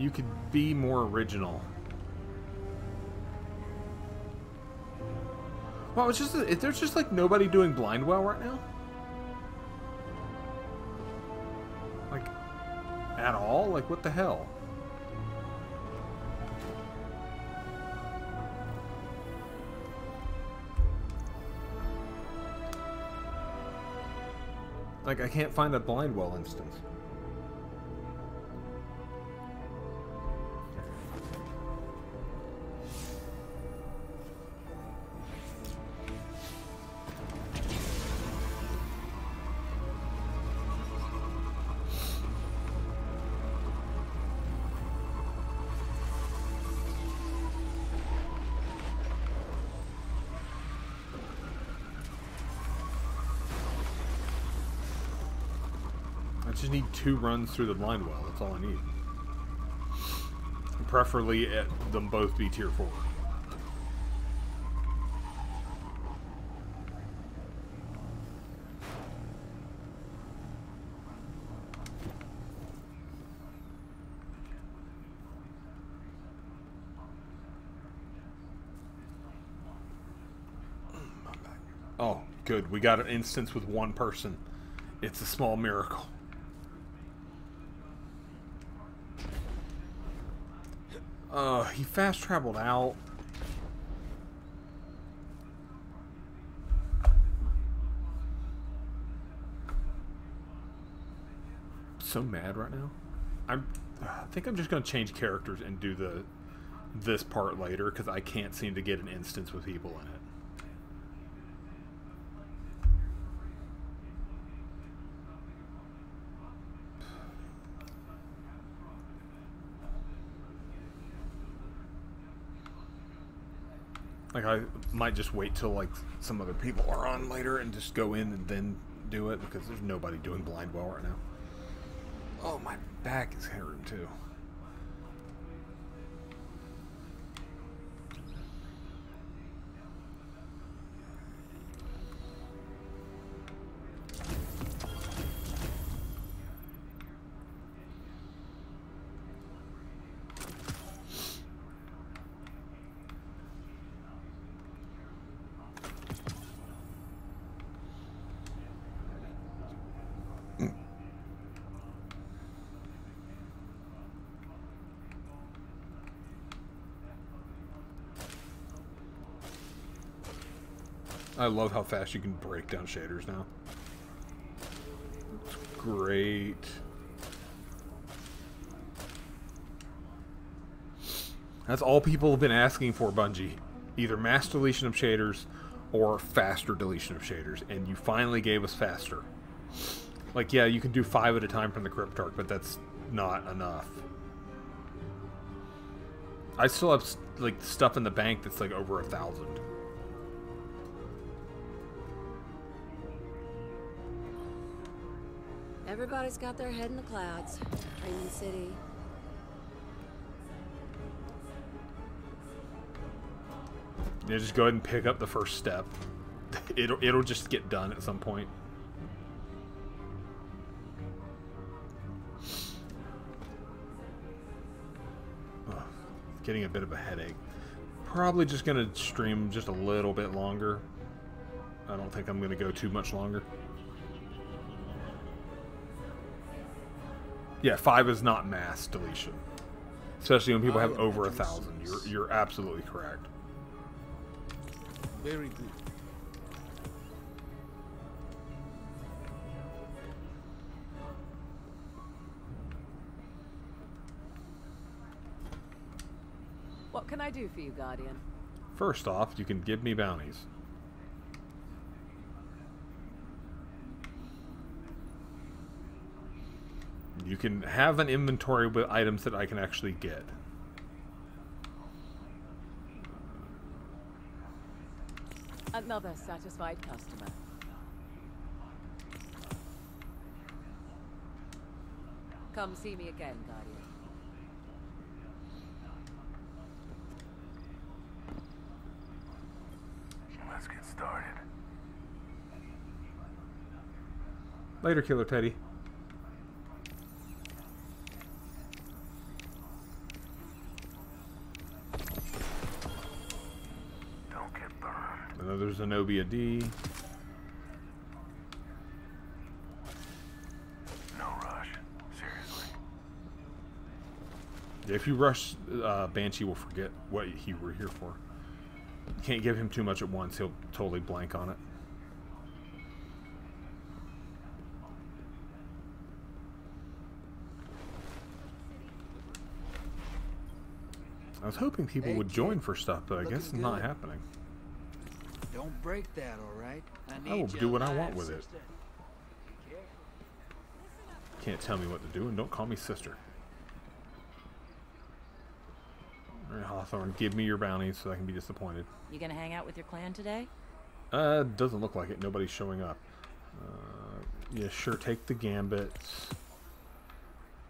You could be more original. Wow, it's just if there's just like nobody doing blind well right now. Like at all? Like what the hell? Like I can't find a blind well instance. Just need two runs through the blind well. That's all I need. Preferably at them both be tier 4. Oh, good. We got an instance with one person. It's a small miracle. Uh, he fast traveled out. So mad right now. I'm, I think I'm just gonna change characters and do the this part later because I can't seem to get an instance with people in it. Like I might just wait till like some other people are on later and just go in and then do it because there's nobody doing blind well right now. Oh, my back is hurting too. I love how fast you can break down shaders now. It's great. That's all people have been asking for, Bungie. Either mass deletion of shaders or faster deletion of shaders. And you finally gave us faster. Like, yeah, you can do five at a time from the Cryptarch, but that's not enough. I still have, like, stuff in the bank that's, like, over a thousand. Everybody's got their head in the clouds. Raymond City. Yeah, just go ahead and pick up the first step. [laughs] It'll it'll just get done at some point. Getting a bit of a headache. Probably just gonna stream just a little bit longer. I don't think I'm gonna go too much longer. Yeah, five is not mass deletion. Especially when people have over a thousand. You're you're absolutely correct. Very good. What can I do for you, Guardian? First off, you can give me bounties. You can have an inventory with items that I can actually get. Another satisfied customer. Come see me again, Guardian. Let's get started. Later, Killer Teddy. Another Zenobia D. No rush. Seriously. If you rush, uh, Banshee will forget what he were here for. You can't give him too much at once; he'll totally blank on it. I was hoping people Hey, would join for stuff, but I guess it's not happening. Don't break that, all right? I will do what I want with it. Can't tell me what to do, and don't call me sister. Alright, Hawthorne, give me your bounties so I can be disappointed. You gonna hang out with your clan today? Uh, doesn't look like it. Nobody's showing up. Uh, yeah, sure, take the gambits.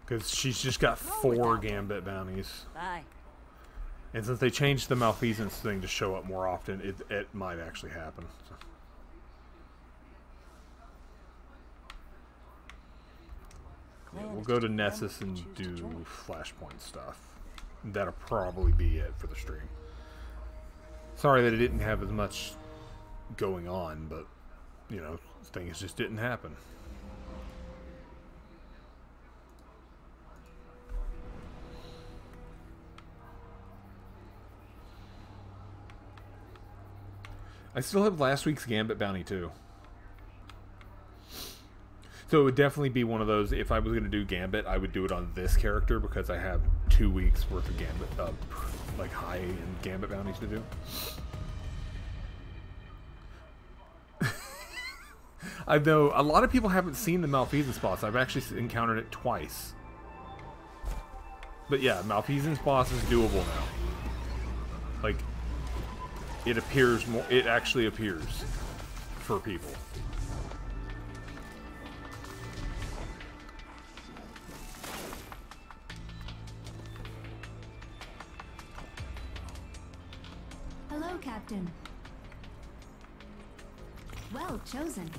Because she's just got four gambit bounties. Bye. And since they changed the malfeasance thing to show up more often, it, it might actually happen. So. Yeah, we'll go to Nessus and do Flashpoint stuff. That'll probably be it for the stream. Sorry that it didn't have as much going on, but, you know, things just didn't happen. I still have last week's Gambit bounty too. So it would definitely be one of those. If I was going to do Gambit, I would do it on this character because I have two weeks worth of Gambit, uh, like high end Gambit bounties to do. [laughs] I know a lot of people haven't seen the malfeasance boss. I've actually encountered it twice. But yeah, malfeasance boss is doable now. Like, it appears more. It actually appears for people. Hello, Captain. Well chosen.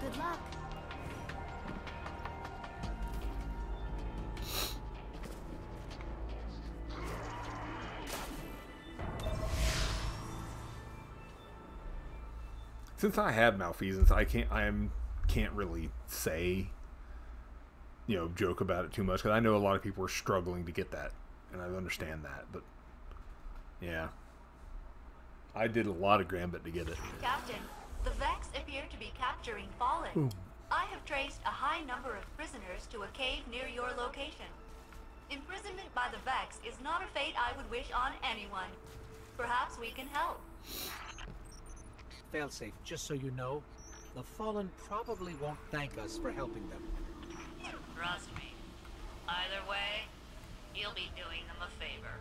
Good luck. Since I have malfeasance, I can't. I am can't really say, you know, joke about it too much because I know a lot of people are struggling to get that, and I understand that. But yeah, I did a lot of Gambit to get it. Captain, the Vex appear to be capturing Fallen. Ooh. I have traced a high number of prisoners to a cave near your location. Imprisonment by the Vex is not a fate I would wish on anyone. Perhaps we can help. Failsafe, just so you know, the Fallen probably won't thank us for helping them. Trust me. Either way, you'll be doing them a favor.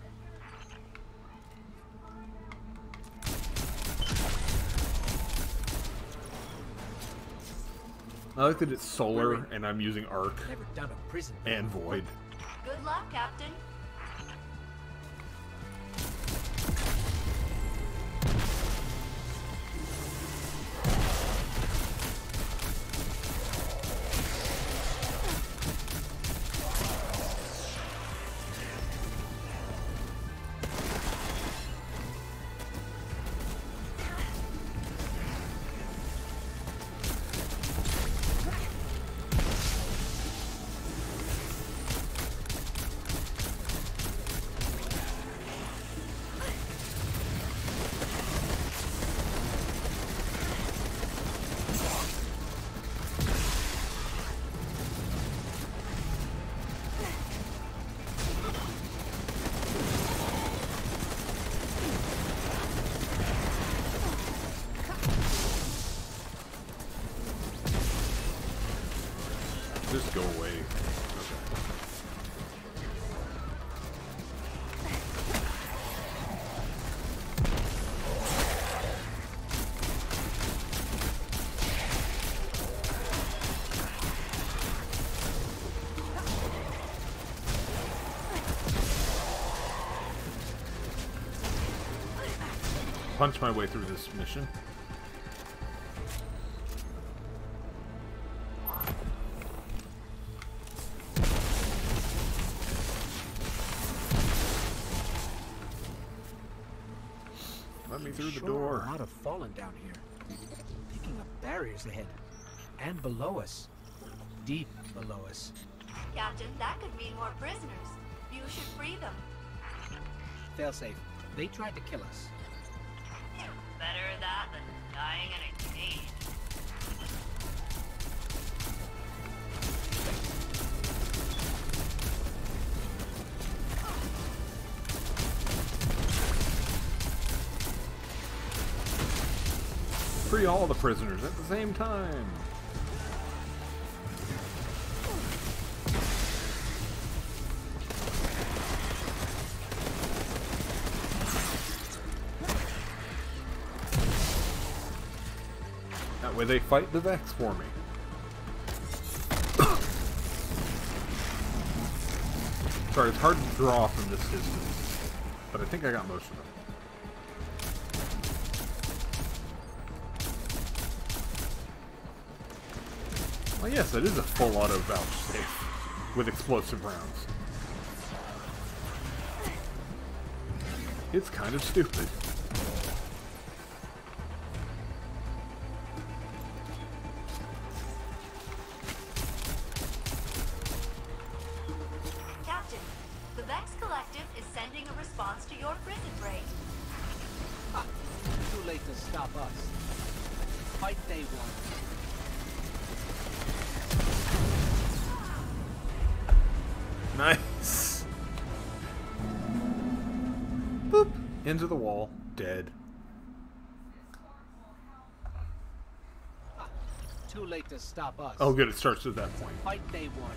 I like that it's solar and I'm using arc Never done a prison. and void. Good luck, Captain. Punch my way through this mission. Let me through the Sure door. A lot of fallen down here. Picking up barriers ahead. And below us. Deep below us. Captain, that could mean more prisoners. You should free them. Failsafe. They tried to kill us. Better that than dying in a cage. Free all the prisoners at the same time. They fight the Vex for me. [coughs] Sorry, it's hard to draw from this distance, but I think I got most of them. Well, yes, that is a full auto vouchsafe with explosive rounds. It's kind of stupid. Stop us. Oh, good. It starts at that point. Fight day one.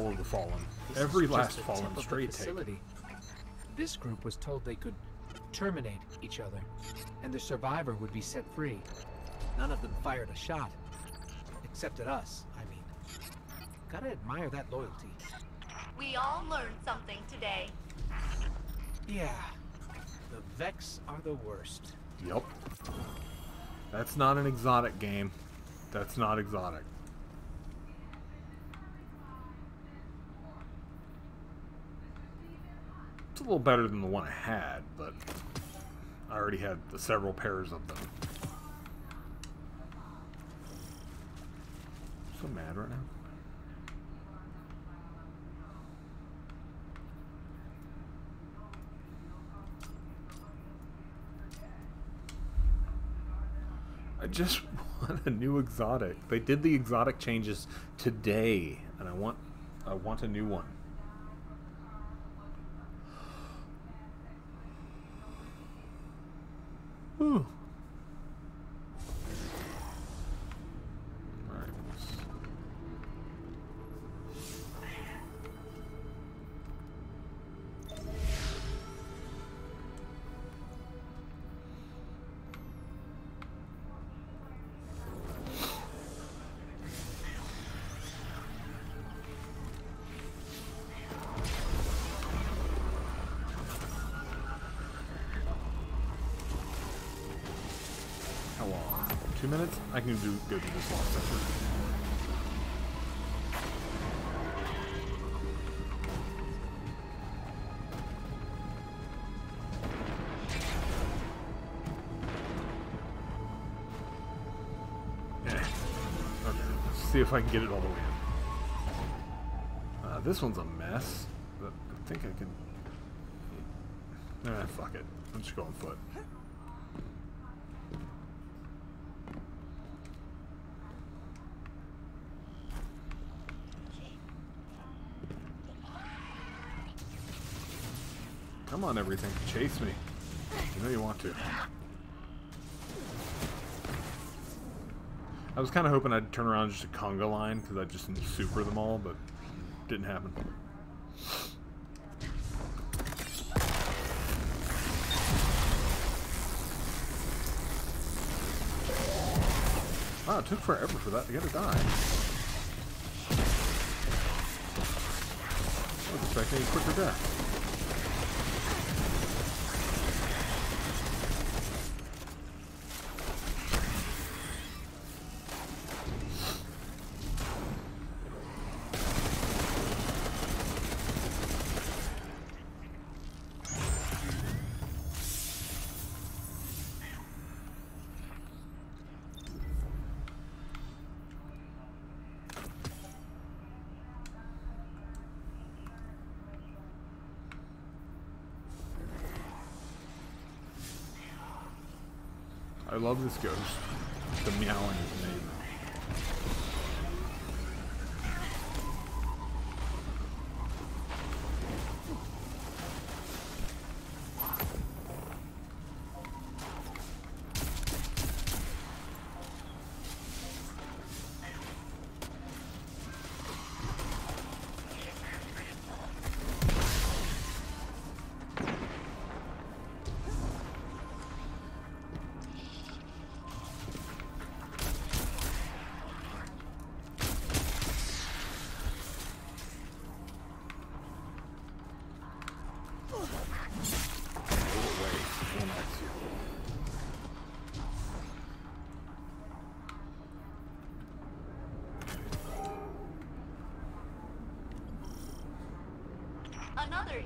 All of the fallen. This Every last fallen tip of the straight facility. This group was told they could terminate each other, and the survivor would be set free. None of them fired a shot. Except at us, I mean. Gotta admire that loyalty. We all learned something today. Yeah. The Vex are the worst. Yep. That's not an exotic game. That's not exotic. A little better than the one I had, but I already had several pairs of them. So mad right now. I just [laughs] want a new exotic. They did the exotic changes today, and I want I want a new one. Ooh. I can do go do this. Okay. Let's see if I can get it all the way in. Uh, this one's a mess, but I think I can. Nah, fuck it. I'm just going foot. Come on, everything. Chase me. You know you want to. I was kind of hoping I'd turn around just a conga line because I just super them all, but didn't happen. Wow, it took forever for that to get a die. I was expecting a quicker death. Love this ghost. The meowing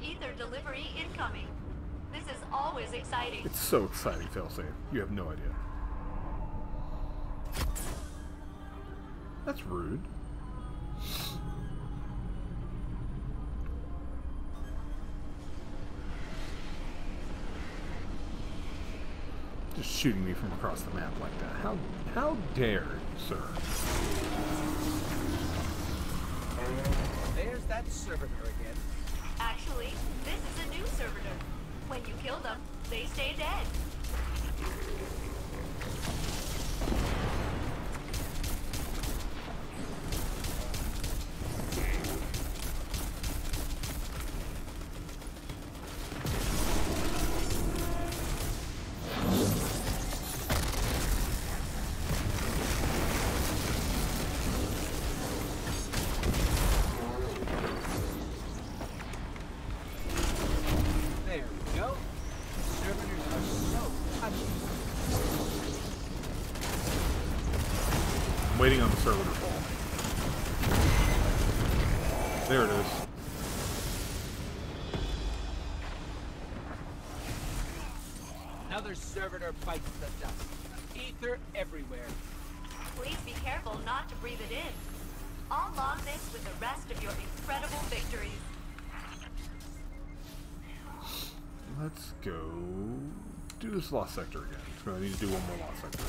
ether delivery incoming. This is always exciting. It's so exciting, Failsafe. You have no idea. That's rude. Just shooting me from across the map like that. How how dare, sir? There's that servitor again. Actually, this is a new servitor. When you kill them, they stay dead. I'm waiting on the server to fall. There it is. Another servitor bites the dust. Ether everywhere. Please be careful not to breathe it in. I'll log this with the rest of your incredible victories. Let's go do this lost sector again. So I need to do one more lost sector.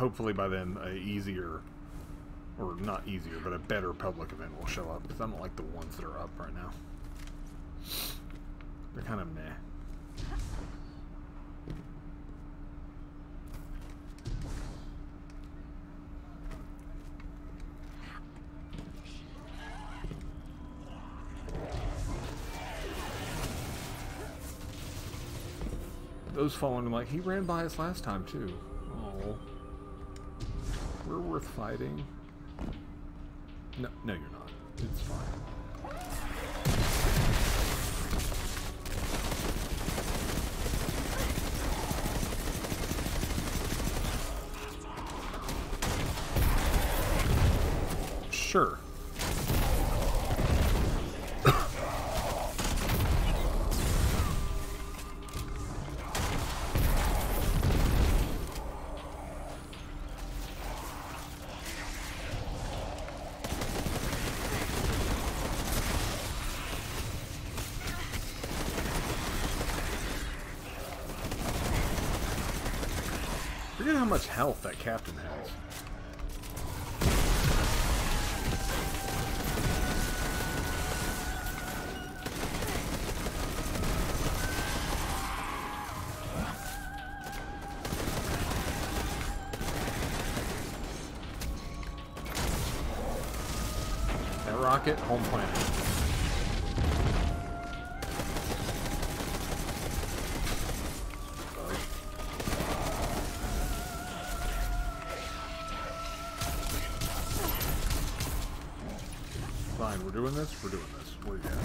Hopefully by then a easier or not easier, but a better public event will show up because I don't like the ones that are up right now. They're kind of meh. Those following like he ran by us last time too. Worth fighting. No, no, you're much health that captain has. That rocket, home planet. We're doing this, we're doing this. What do you got?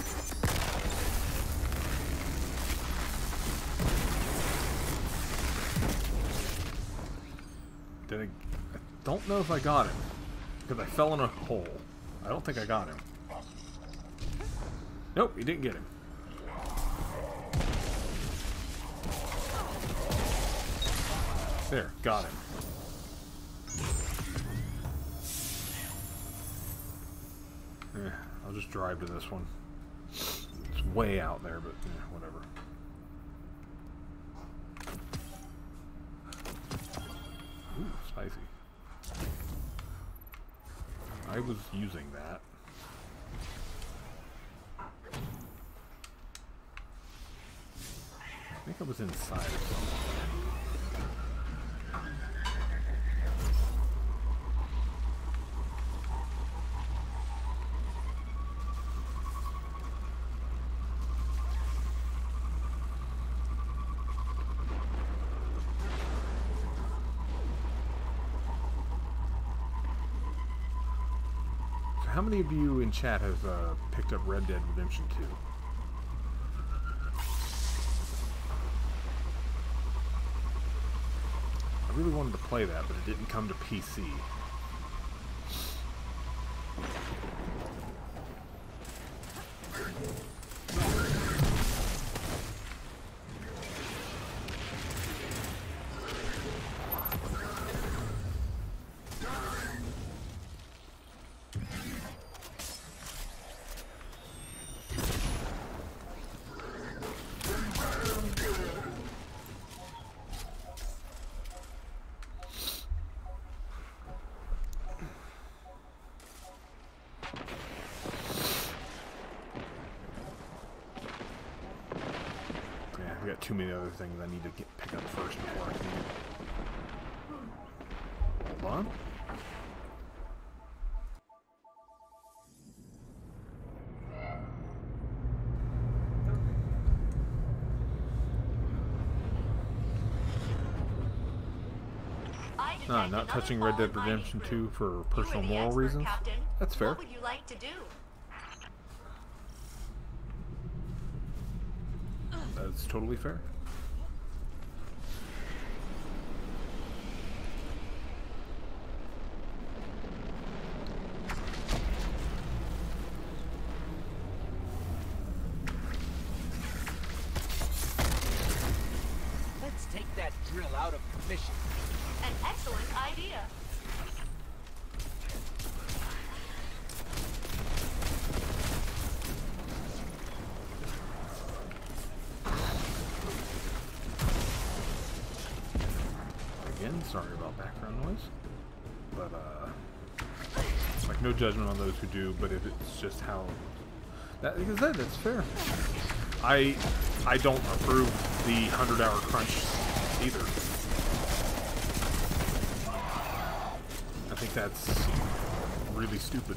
Did I, I don't know if I got him. Because I fell in a hole. I don't think I got him. Nope, you didn't get him. There, got him. Drive to this one. It's way out there, but eh, whatever. Ooh, spicy. I was using that. I think I was inside of something. Many of you in chat have uh, picked up Red Dead Redemption 2? I really wanted to play that, but it didn't come to PC. Yeah, we got too many other things I need to get pick up first before I can. Hold on. Nah, not touching Red Dead Redemption 2 for personal moral reasons. Captain. That's fair. What would you like to do? That's totally fair. No judgment on those who do, but if it's just how. That, I said, that's fair. I, I don't approve the 100 hour crunch either. I think that's really stupid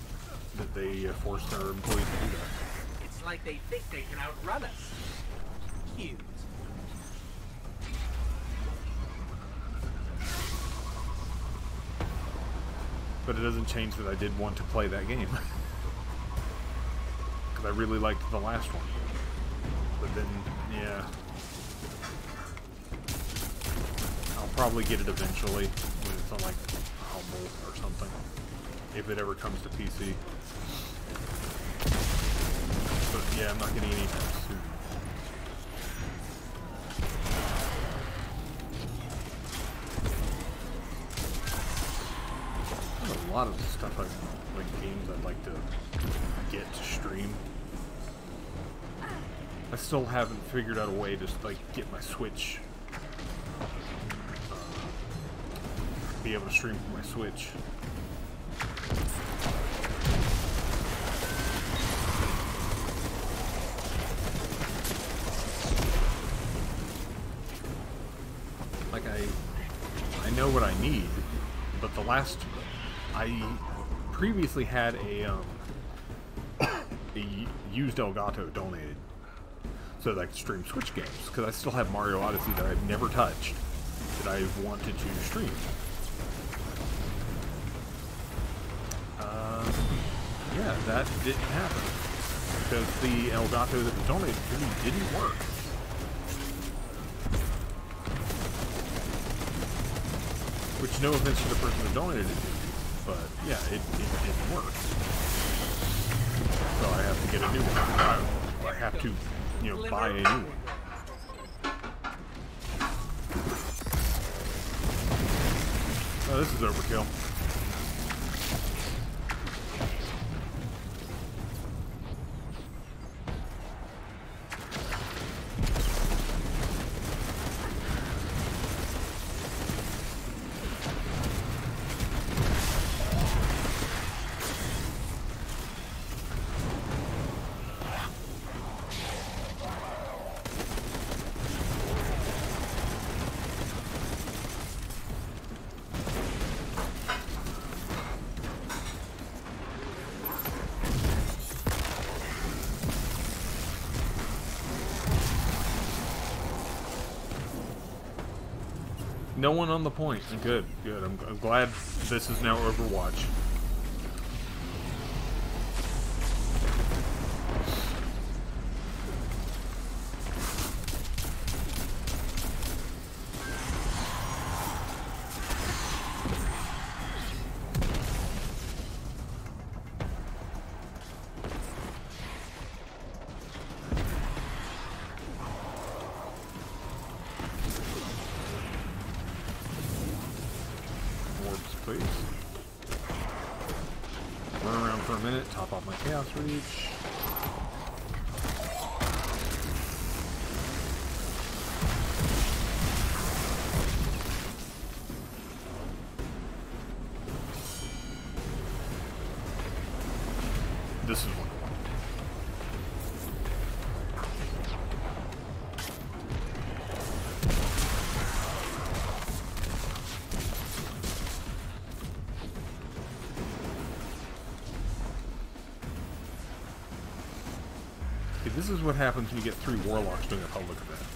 that they uh, force their employees to do that. It's like they think they can outrun us. It doesn't change that I did want to play that game. [laughs] Because I really liked the last one. But then, yeah. I'll probably get it eventually when it's on like Humble or something. If it ever comes to PC. But yeah, I'm not getting any a lot of stuff I like games I'd like to get to stream. I still haven't figured out a way to like get my Switch, uh, be able to stream from my Switch. Like I, I know what I need, but the last, I previously had a um, a used Elgato donated so that I could stream Switch games because I still have Mario Odyssey that I've never touched that I've wanted to stream. Um, yeah, that didn't happen because the Elgato that was donated to me didn't work. Which, no offense to the person that donated it to me, but yeah, it, it didn't. So I have to get a new one. I, I have to, you know, buy a new one. Oh, this is overkill. No one on the point. Good, good. I'm, I'm glad this is now Overwatch. Is what happens when you get three warlocks doing a public event.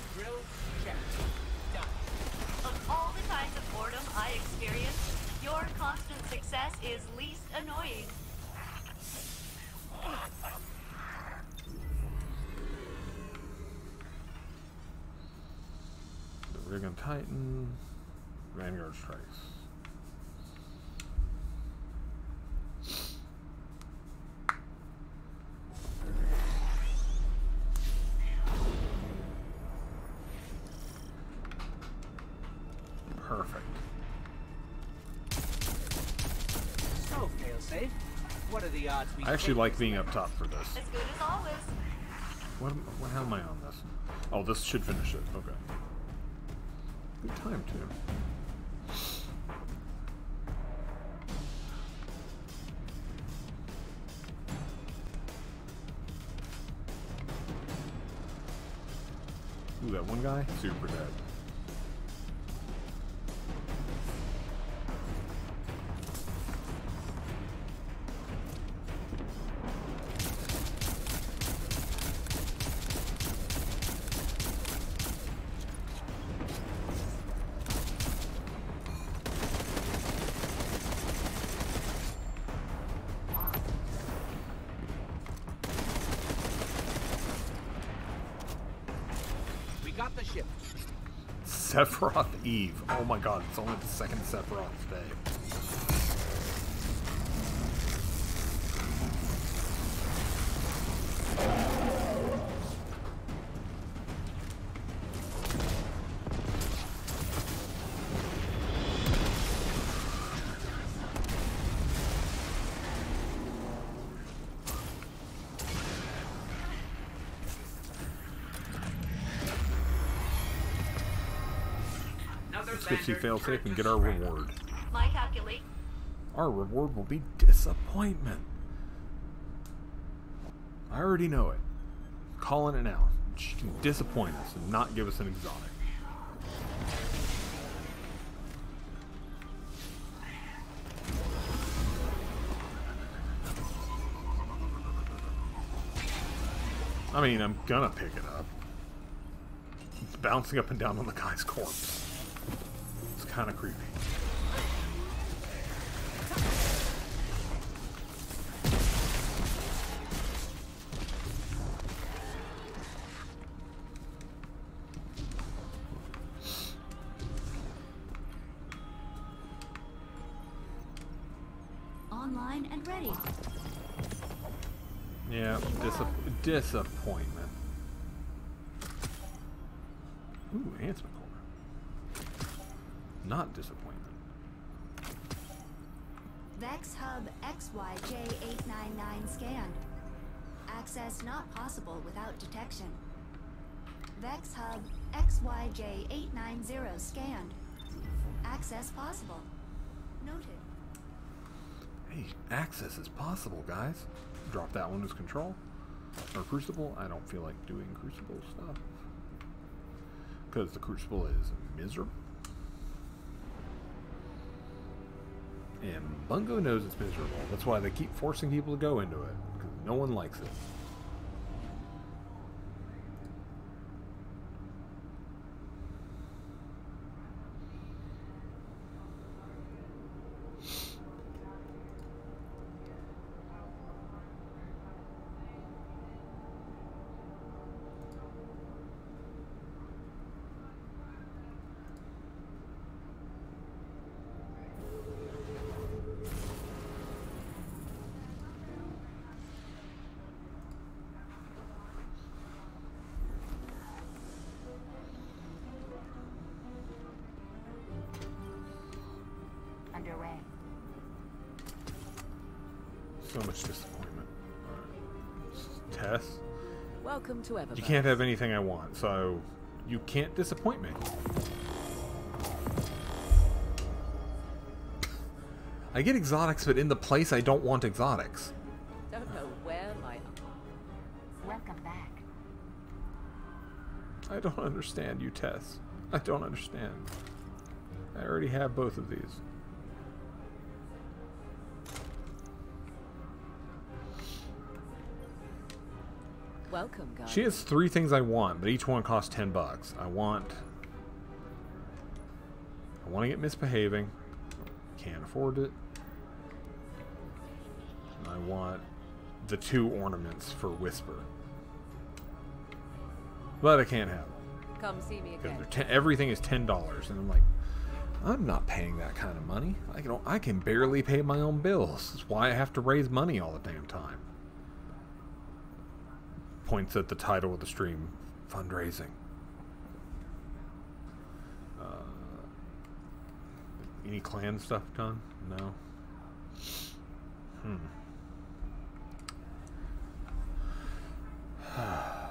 I actually like being up top for this. As good as always. What, what how am I on this? Oh, this should finish it. Okay. Good time too. Ooh, that one guy, super dead. Sephiroth Eve. Oh my god, it's only the second Sephiroth today. See failsafe and get our reward. My calculate. Our reward will be disappointment. I already know it. Calling it now. She can disappoint us and not give us an exotic. I mean, I'm gonna pick it up. It's bouncing up and down on the guy's corpse. Kind of creepy. Online and ready. Yeah, disapp disappointment. Vex Hub XYJ890 scanned. Access possible. Noted. Hey, access is possible, guys. Drop that one as control. Or Crucible. I don't feel like doing Crucible stuff. Because the Crucible is miserable. And Bungo knows it's miserable. That's why they keep forcing people to go into it. Because no one likes it. To Eververse. You can't have anything I want, so you can't disappoint me. I get exotics, but in the place I don't want exotics. Don't know where my Welcome back. I don't understand you, Tess. I don't understand. I already have both of these. She has three things I want, but each one costs ten bucks. I want. I want to get misbehaving. Can't afford it. I want the two ornaments for Whisper. But I can't have them. Come see me again. Ten, everything is ten dollars, and I'm like, I'm not paying that kind of money. I can I can barely pay my own bills. That's why I have to raise money all the damn time. Points at the title of the stream, fundraising. Uh, any clan stuff done? No. Hmm. [sighs]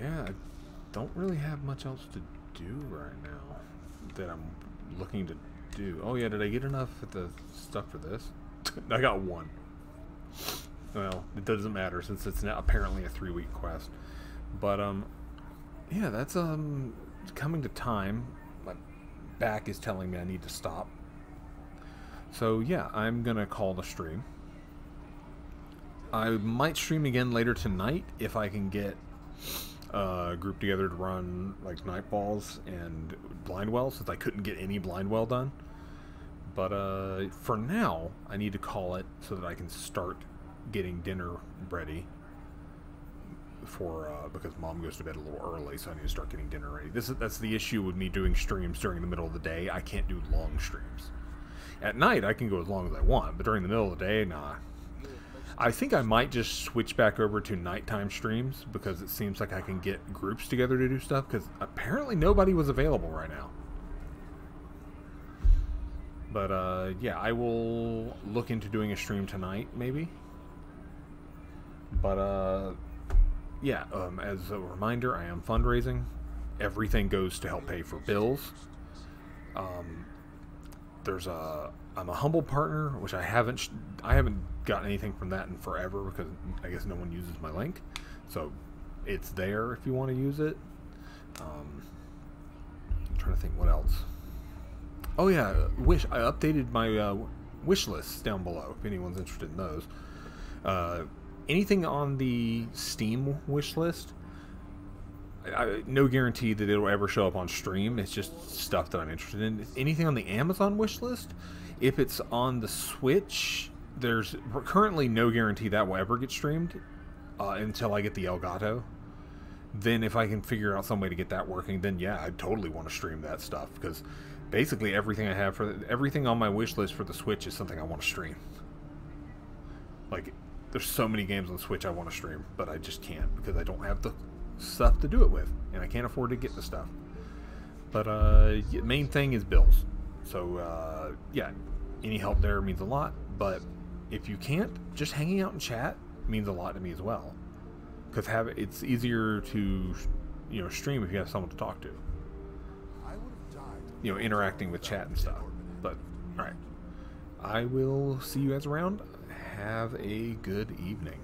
Yeah, I don't really have much else to do right now that I'm looking to do. Oh yeah, did I get enough of the stuff for this? [laughs] I got one. Well, it doesn't matter since it's now apparently a three-week quest. But um, yeah, that's um coming to time. My back is telling me I need to stop. So yeah, I'm gonna call the stream. I might stream again later tonight if I can get uh, group together to run like Nightfalls and blind Blindwell since I couldn't get any Blindwell done. But uh, for now, I need to call it so that I can start getting dinner ready for uh, because mom goes to bed a little early, so I need to start getting dinner ready. This is that's the issue with me doing streams during the middle of the day. I can't do long streams. At night, I can go as long as I want, but during the middle of the day, nah. I think I might just switch back over to nighttime streams because it seems like I can get groups together to do stuff because apparently nobody was available right now. But uh, yeah, I will look into doing a stream tonight, maybe. But uh, yeah, um, as a reminder, I am fundraising. Everything goes to help pay for bills. Um, there's a I'm a humble partner, which I haven't I haven't gotten anything from that in forever because I guess no one uses my link, so it's there if you want to use it. Um, I'm trying to think what else. Oh yeah, wish I updated my uh, wish lists down below if anyone's interested in those. Uh, anything on the Steam wish list, I, no guarantee that it'll ever show up on stream. It's just stuff that I'm interested in. Anything on the Amazon wish list, if it's on the Switch, there's currently no guarantee that will ever get streamed uh, until I get the Elgato. Then, if I can figure out some way to get that working, then yeah, I totally want to stream that stuff because basically everything I have for the, everything on my wish list for the Switch is something I want to stream. Like, there's so many games on Switch I want to stream, but I just can't because I don't have the stuff to do it with, and I can't afford to get the stuff. But uh, main thing is bills. So uh, yeah, any help there means a lot. But if you can't, just hanging out and chat means a lot to me as well. Because have it's easier to you know stream if you have someone to talk to. You know, interacting with chat and stuff. But all right, I will see you guys around. Have a good evening.